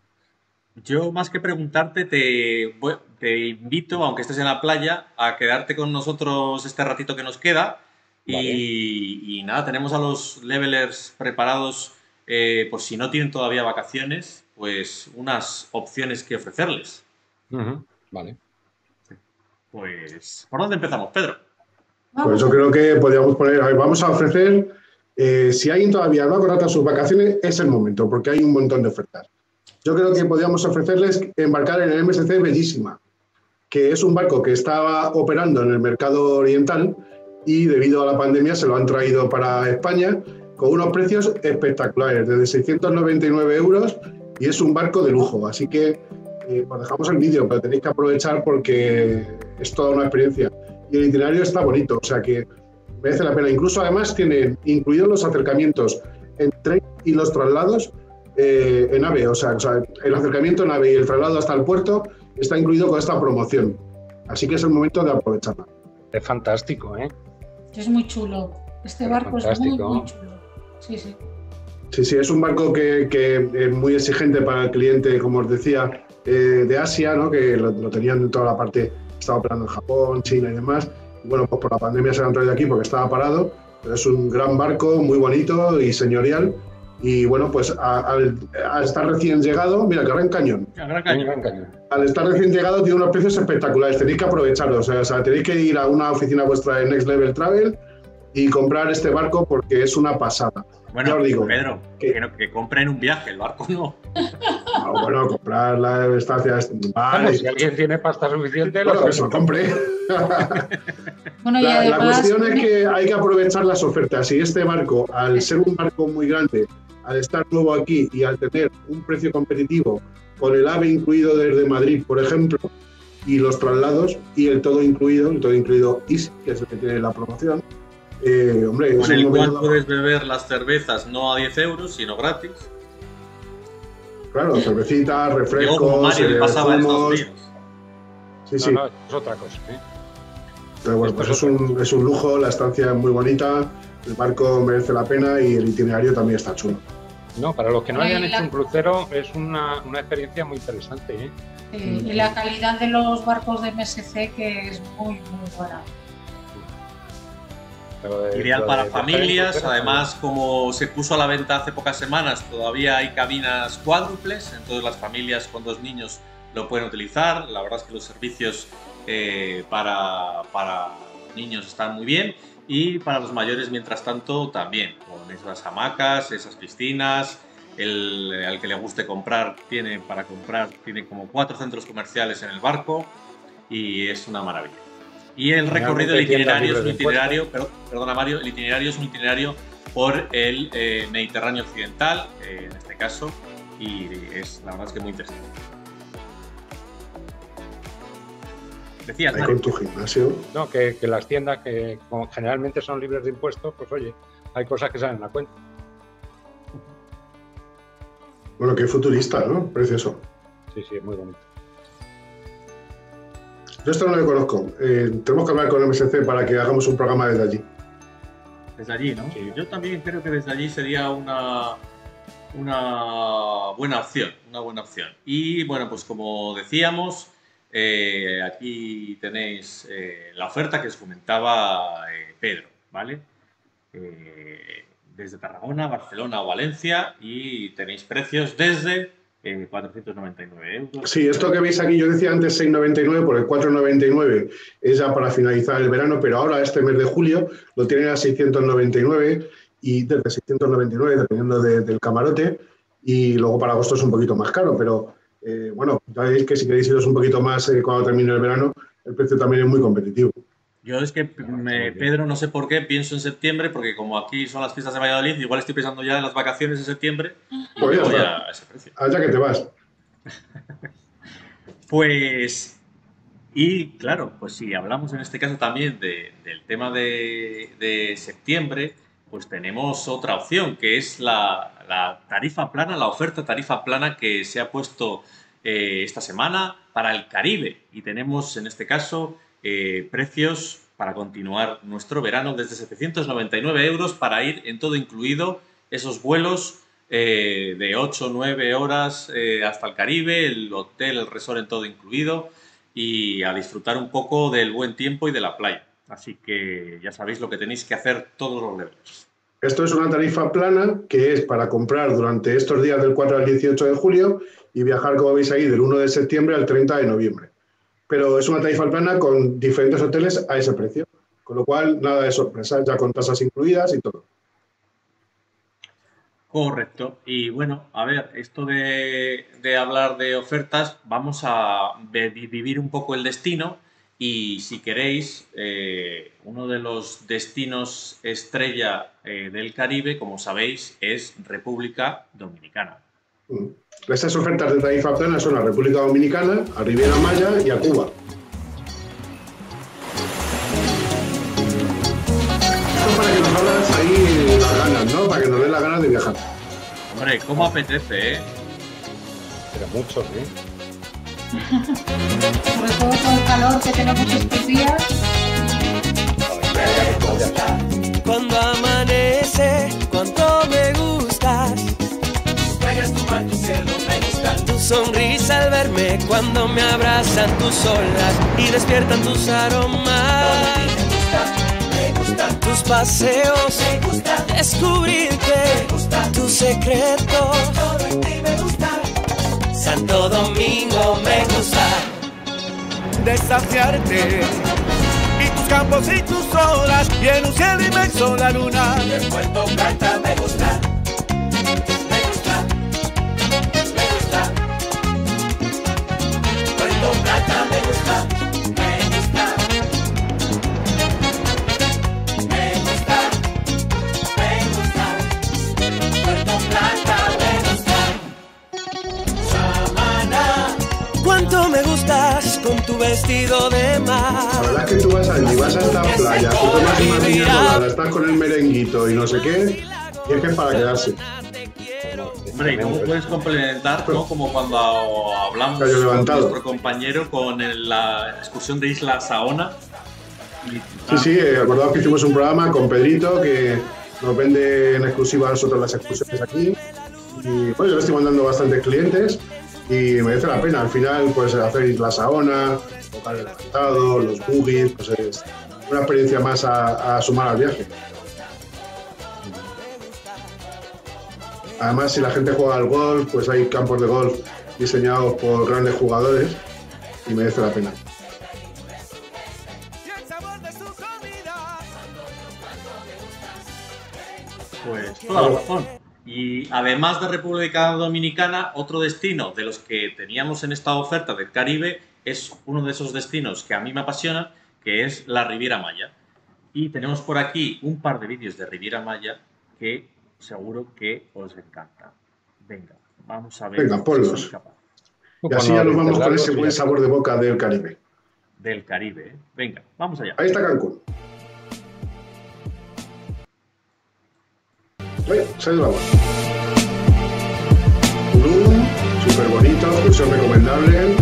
Yo, más que preguntarte, te, te, invito, aunque estés en la playa, a quedarte con nosotros este ratito que nos queda. Y, nada, tenemos a los levelers preparados, eh, por si no tienen todavía vacaciones, pues unas opciones que ofrecerles. Vale. Pues, ¿por dónde empezamos, Pedro? Pues yo creo que podríamos poner, vamos a ofrecer eh, si alguien todavía no ha contratado sus vacaciones, es el momento, porque hay un montón de ofertas. Yo creo que podríamos ofrecerles embarcar en el MSC Bellísima, que es un barco que estaba operando en el mercado oriental y debido a la pandemia se lo han traído para España con unos precios espectaculares, desde 699 euros y es un barco de lujo. Así que eh, os dejamos el vídeo, pero tenéis que aprovechar porque es toda una experiencia. Y el itinerario está bonito, o sea que merece la pena. Incluso además tiene incluidos los acercamientos en tren y los traslados eh, en AVE. O sea, el acercamiento en AVE y el traslado hasta el puerto está incluido con esta promoción. Así que es el momento de aprovecharla. Es fantástico, ¿eh? Es muy chulo. Este barco es muy, chulo. Sí, sí. Sí, sí, es un barco que, es muy exigente para el cliente, como os decía, eh, de Asia, ¿no? que lo, lo, tenían en toda la parte, estaba operando en Japón, China y demás, bueno, pues por la pandemia se han traído aquí porque estaba parado, pero es un gran barco, muy bonito y señorial, Y bueno, pues a- al, estar recién llegado, mira, que gran cañón. Ya, gran cañón. gran cañón. Al estar recién llegado tiene unos precios espectaculares, tenéis que aprovecharlos. O sea, tenéis que ir a una oficina vuestra de Next Level Travel y comprar este barco porque es una pasada. Bueno, Ya os digo, Pedro, que- que, no- que compren un viaje, el barco no. Bueno, comprar la estancia. es- Vamos, Vale, si alguien tiene pasta suficiente, lo bueno, que se lo compre. Bueno, y La, la además, cuestión es que hay que aprovechar las ofertas. Y este barco, al ser un barco muy grande, al estar nuevo aquí y al tener un precio competitivo, con el AVE incluido desde Madrid, por ejemplo, y los traslados, y el todo incluido, el todo incluido Easy, que es el que tiene la promoción, eh, hombre, es Con el cual puedes beber las cervezas no a 10 euros, sino gratis. claro, cervecitas, Yo refrescos, Mario le eh, pasaba zumos. Unidos. Sí, sí. No, no, es otra cosa. ¿eh? Pero bueno, pues es un, es un lujo, la estancia es muy bonita, el barco merece la pena y el itinerario también está chulo. No, para los que no Ay, hayan la- hecho un crucero es una, una experiencia muy interesante. ¿eh? eh, y la calidad de los barcos de MSC que es muy, muy buena. De- Ideal para de familias, crucero, además como se puso a la venta hace pocas semanas, todavía hay cabinas cuádruples, entonces las familias con dos niños lo pueden utilizar. La verdad es que los servicios eh, para, para niños están muy bien y para los mayores, mientras tanto, también, con esas hamacas, esas piscinas. El, al que le guste comprar tiene para comprar tiene como cuatro centros comerciales en el barco y es una maravilla. Y el recorrido, el itinerario es un itinerario, pero- perdona Mario, el itinerario es un itinerario por el eh, Mediterráneo Occidental, eh, en este caso, y es la verdad es que muy interesante. Decías, Ahí con tu gimnasio. No, que, que las tiendas que como generalmente son libres de impuestos, pues oye, hay cosas que salen a cuenta. Bueno, qué futurista, ¿no? Precioso. Sí, sí, es muy bonito. Yo esto no lo conozco. Eh, tenemos que hablar con MSC para que hagamos un programa desde allí. Desde allí, ¿no? Sí. Yo también creo que desde allí sería una, una buena opción, una buena opción. Y bueno, pues como decíamos, eh, aquí tenéis eh, la oferta que os comentaba eh, Pedro, ¿vale? Eh, desde Tarragona, Barcelona o Valencia y tenéis precios desde eh, 499 euros. Sí, esto que veis aquí, yo decía antes 6,99 por el 4,99 es ya para finalizar el verano, pero ahora este mes de julio lo tienen a 699 y desde 699 dependiendo de- del camarote y luego para agosto es un poquito más caro, pero eh, bueno, ya veis que si queréis iros un poquito más eh, cuando termine el verano, el precio también es muy competitivo. Yo es que, me- Pedro, no sé por qué, pienso en septiembre, porque como aquí son las fiestas de Valladolid, igual estoy pensando ya en las vacaciones de septiembre Pues ya voy está. a ese precio. Allá que te vas. (laughs) Pues, y claro, pues si hablamos en este caso también de- del tema de, de septiembre, pues tenemos otra opción, que es la, tarifa plana, la oferta tarifa plana que se ha puesto eh, esta semana para el Caribe. Y tenemos en este caso eh, precios para continuar nuestro verano desde 799 euros para ir en todo incluido esos vuelos eh, de 8 o 9 horas eh, hasta el Caribe, el hotel, el resort en todo incluido y a disfrutar un poco del buen tiempo y de la playa. Así que ya sabéis lo que tenéis que hacer todos los deberes. Esto es una tarifa plana que es para comprar durante estos días del 4 al 18 de julio y viajar, como veis ahí, del 1 de septiembre al 30 de noviembre. Pero es una tarifa plana con diferentes hoteles a ese precio. Con lo cual, nada de sorpresa, ya con tasas incluidas y todo. Correcto. Y bueno, a ver, esto de, de hablar de ofertas, vamos a vivir un poco el destino y si queréis, eh, uno de los destinos estrella eh, del Caribe, como sabéis, es República Dominicana. Mm. Estas ofertas de tarifa plana son a República Dominicana, a Riviera Maya y a Cuba. Esto para que nos hagas ahí las ganas, ¿no? Para que nos den las ganas de viajar. Hombre, ¿cómo apetece, eh? Pero muchos, ¿eh? Sobre todo con el calor que tenemos estos días. Cuando amanece, cuánto me gustas. Tu sonrisa al verme cuando me abrazan tus olas y despiertan tus aromas. Tus paseos, descubrirte, tus secreto. Santo Domingo me gusta. Desafiarte. Y tus campos y tus olas. Y en un cielo inmenso la luna. Y en Puerto Plata me gusta. Vestido de La mar. verdad es que tú vas allí, vas a esta playa, tú tomas una piña colada, estás con el merenguito y no sé qué, y es que es para quedarse. Hombre, ¿y cómo puedes complementar, no? Como cuando hablamos con nuestro compañero con el- la excursión de Isla Saona? Sí, sí, eh, acordaos que hicimos un programa con Pedrito que nos vende en exclusiva a nosotros las excursiones aquí. Y pues yo le estoy mandando bastantes clientes y merece la pena. Al final, pues hacer la saona, tocar el levantado, los boogies, pues es una experiencia más a, a sumar al viaje. Además, si la gente juega al golf, pues hay campos de golf diseñados por grandes jugadores y merece la pena. Pues toda la razón. Y además de República Dominicana, otro destino de los que teníamos en esta oferta del Caribe es uno de esos destinos que a mí me apasiona, que es la Riviera Maya. Y tenemos por aquí un par de vídeos de Riviera Maya que seguro que os encantan. Venga, vamos a ver Venga, ponlos. Y así ya nos vamos con ese buen sabor de boca del Caribe. del Caribe. ¿eh? Venga, vamos allá. Ahí está Cancún. Ido la súper bonito, excursión recomendable.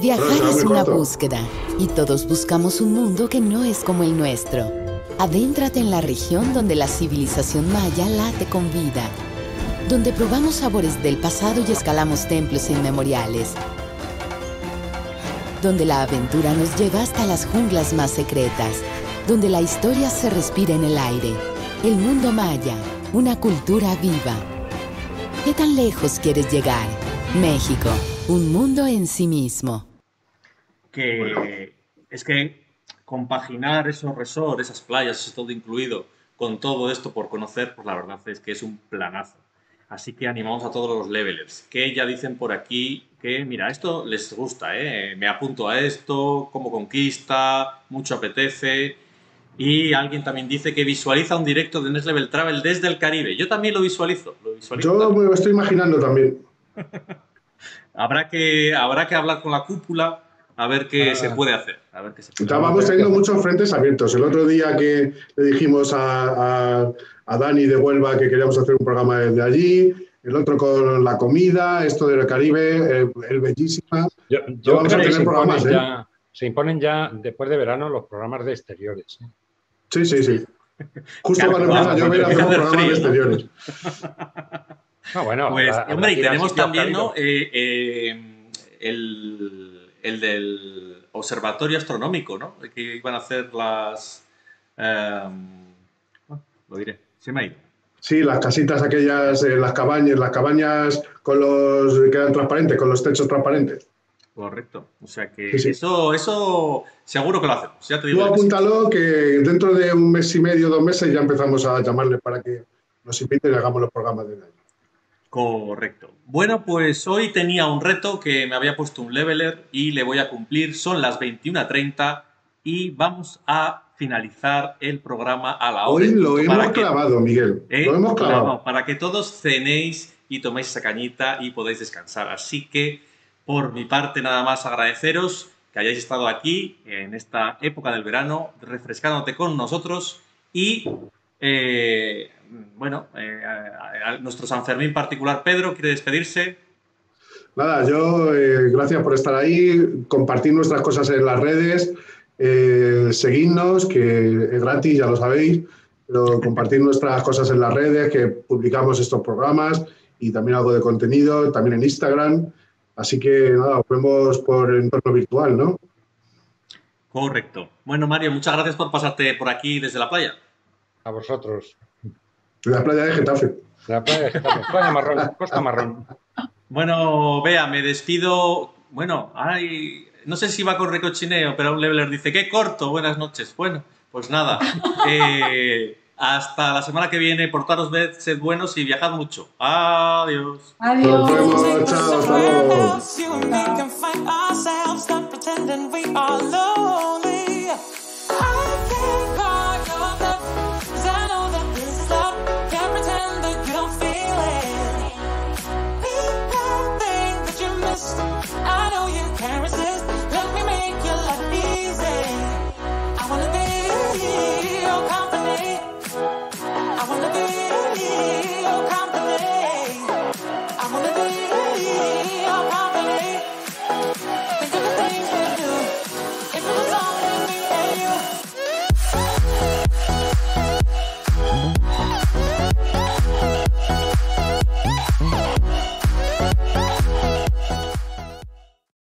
Viajar es una búsqueda y todos buscamos un mundo que no es como el nuestro. Adéntrate en la región donde la civilización maya late con vida, donde probamos sabores del pasado y escalamos templos inmemoriales, donde la aventura nos lleva hasta las junglas más secretas, donde la historia se respira en el aire. El mundo maya, una cultura viva. ¿Qué tan lejos quieres llegar? México, un mundo en sí mismo. Que es que compaginar esos resorts, esas playas, eso todo incluido, con todo esto por conocer, pues la verdad es que es un planazo. Así que animamos a todos los levelers, que ya dicen por aquí que, mira, esto les gusta, ¿eh? me apunto a esto, como conquista, mucho apetece. Y alguien también dice que visualiza un directo de Next Level Travel desde el Caribe. Yo también lo visualizo. Lo visualizo Yo me lo estoy imaginando también. (laughs) Habrá, que, habrá que hablar con la cúpula a ver qué Ah. se puede hacer. A ver qué se puede Ya vamos teniendo muchos frentes abiertos. El otro día que le dijimos a, a- a Dani de Huelva que queríamos hacer un programa desde allí, el otro con la comida, esto del Caribe, el, el bellísima. Yo, yo vamos creo a tener se imponen, programas, ¿eh? ya, se imponen ya, después de verano, los programas de exteriores. ¿eh? Sí, sí, sí. Justo Claro, cuando empieza a llover hacemos hacer programas de exteriores. (laughs) No, bueno, Pues, hombre, y tenemos también, ¿no? Eh, eh, el, el del observatorio astronómico, ¿no? Que iban a hacer las... bueno, lo diré, se me ha ido. Sí, las casitas aquellas, eh, las cabañas, las cabañas con los que eran transparentes, con los techos transparentes. Correcto. O sea que Sí, sí. eso, eso seguro que lo hacemos. Ya te Tú digo. que sí. apúntalo que dentro de un mes y medio, dos meses, ya empezamos a llamarles para que nos inviten y hagamos los programas de año. Correcto. Bueno, pues hoy tenía un reto que me había puesto un leveler y le voy a cumplir. Son las 21.30 y vamos a finalizar el programa a la hora. Hoy lo hemos que- clavado, Miguel. ¿eh? Lo hemos clavado. Claro, para que todos cenéis y toméis esa cañita y podáis descansar. Así que, por mi parte, nada más agradeceros que hayáis estado aquí en esta época del verano, refrescándote con nosotros y, eh, bueno, eh, a- a- nuestro San Fermín particular, Pedro, quiere despedirse. Nada, yo, eh, gracias por estar ahí, compartir nuestras cosas en las redes, eh, seguidnos, que es gratis, ya lo sabéis, pero compartir nuestras cosas en las redes, que publicamos estos programas y también algo de contenido, también en Instagram. Así que nada, os vemos por entorno virtual, ¿no? Correcto. Bueno, Mario, muchas gracias por pasarte por aquí desde la playa. A vosotros. La playa de Getafe. La playa de Getafe. Playa marrón, costa marrón. Bueno, vea, me despido. Bueno, ay, no sé si va con recochineo, pero un leveler dice, qué corto, buenas noches. Bueno, pues nada. (laughs) eh, hasta la semana que viene, portaros, ved, sed buenos y viajad mucho. Adiós. Nos Adiós. vemos, chao, hasta luego. I wanna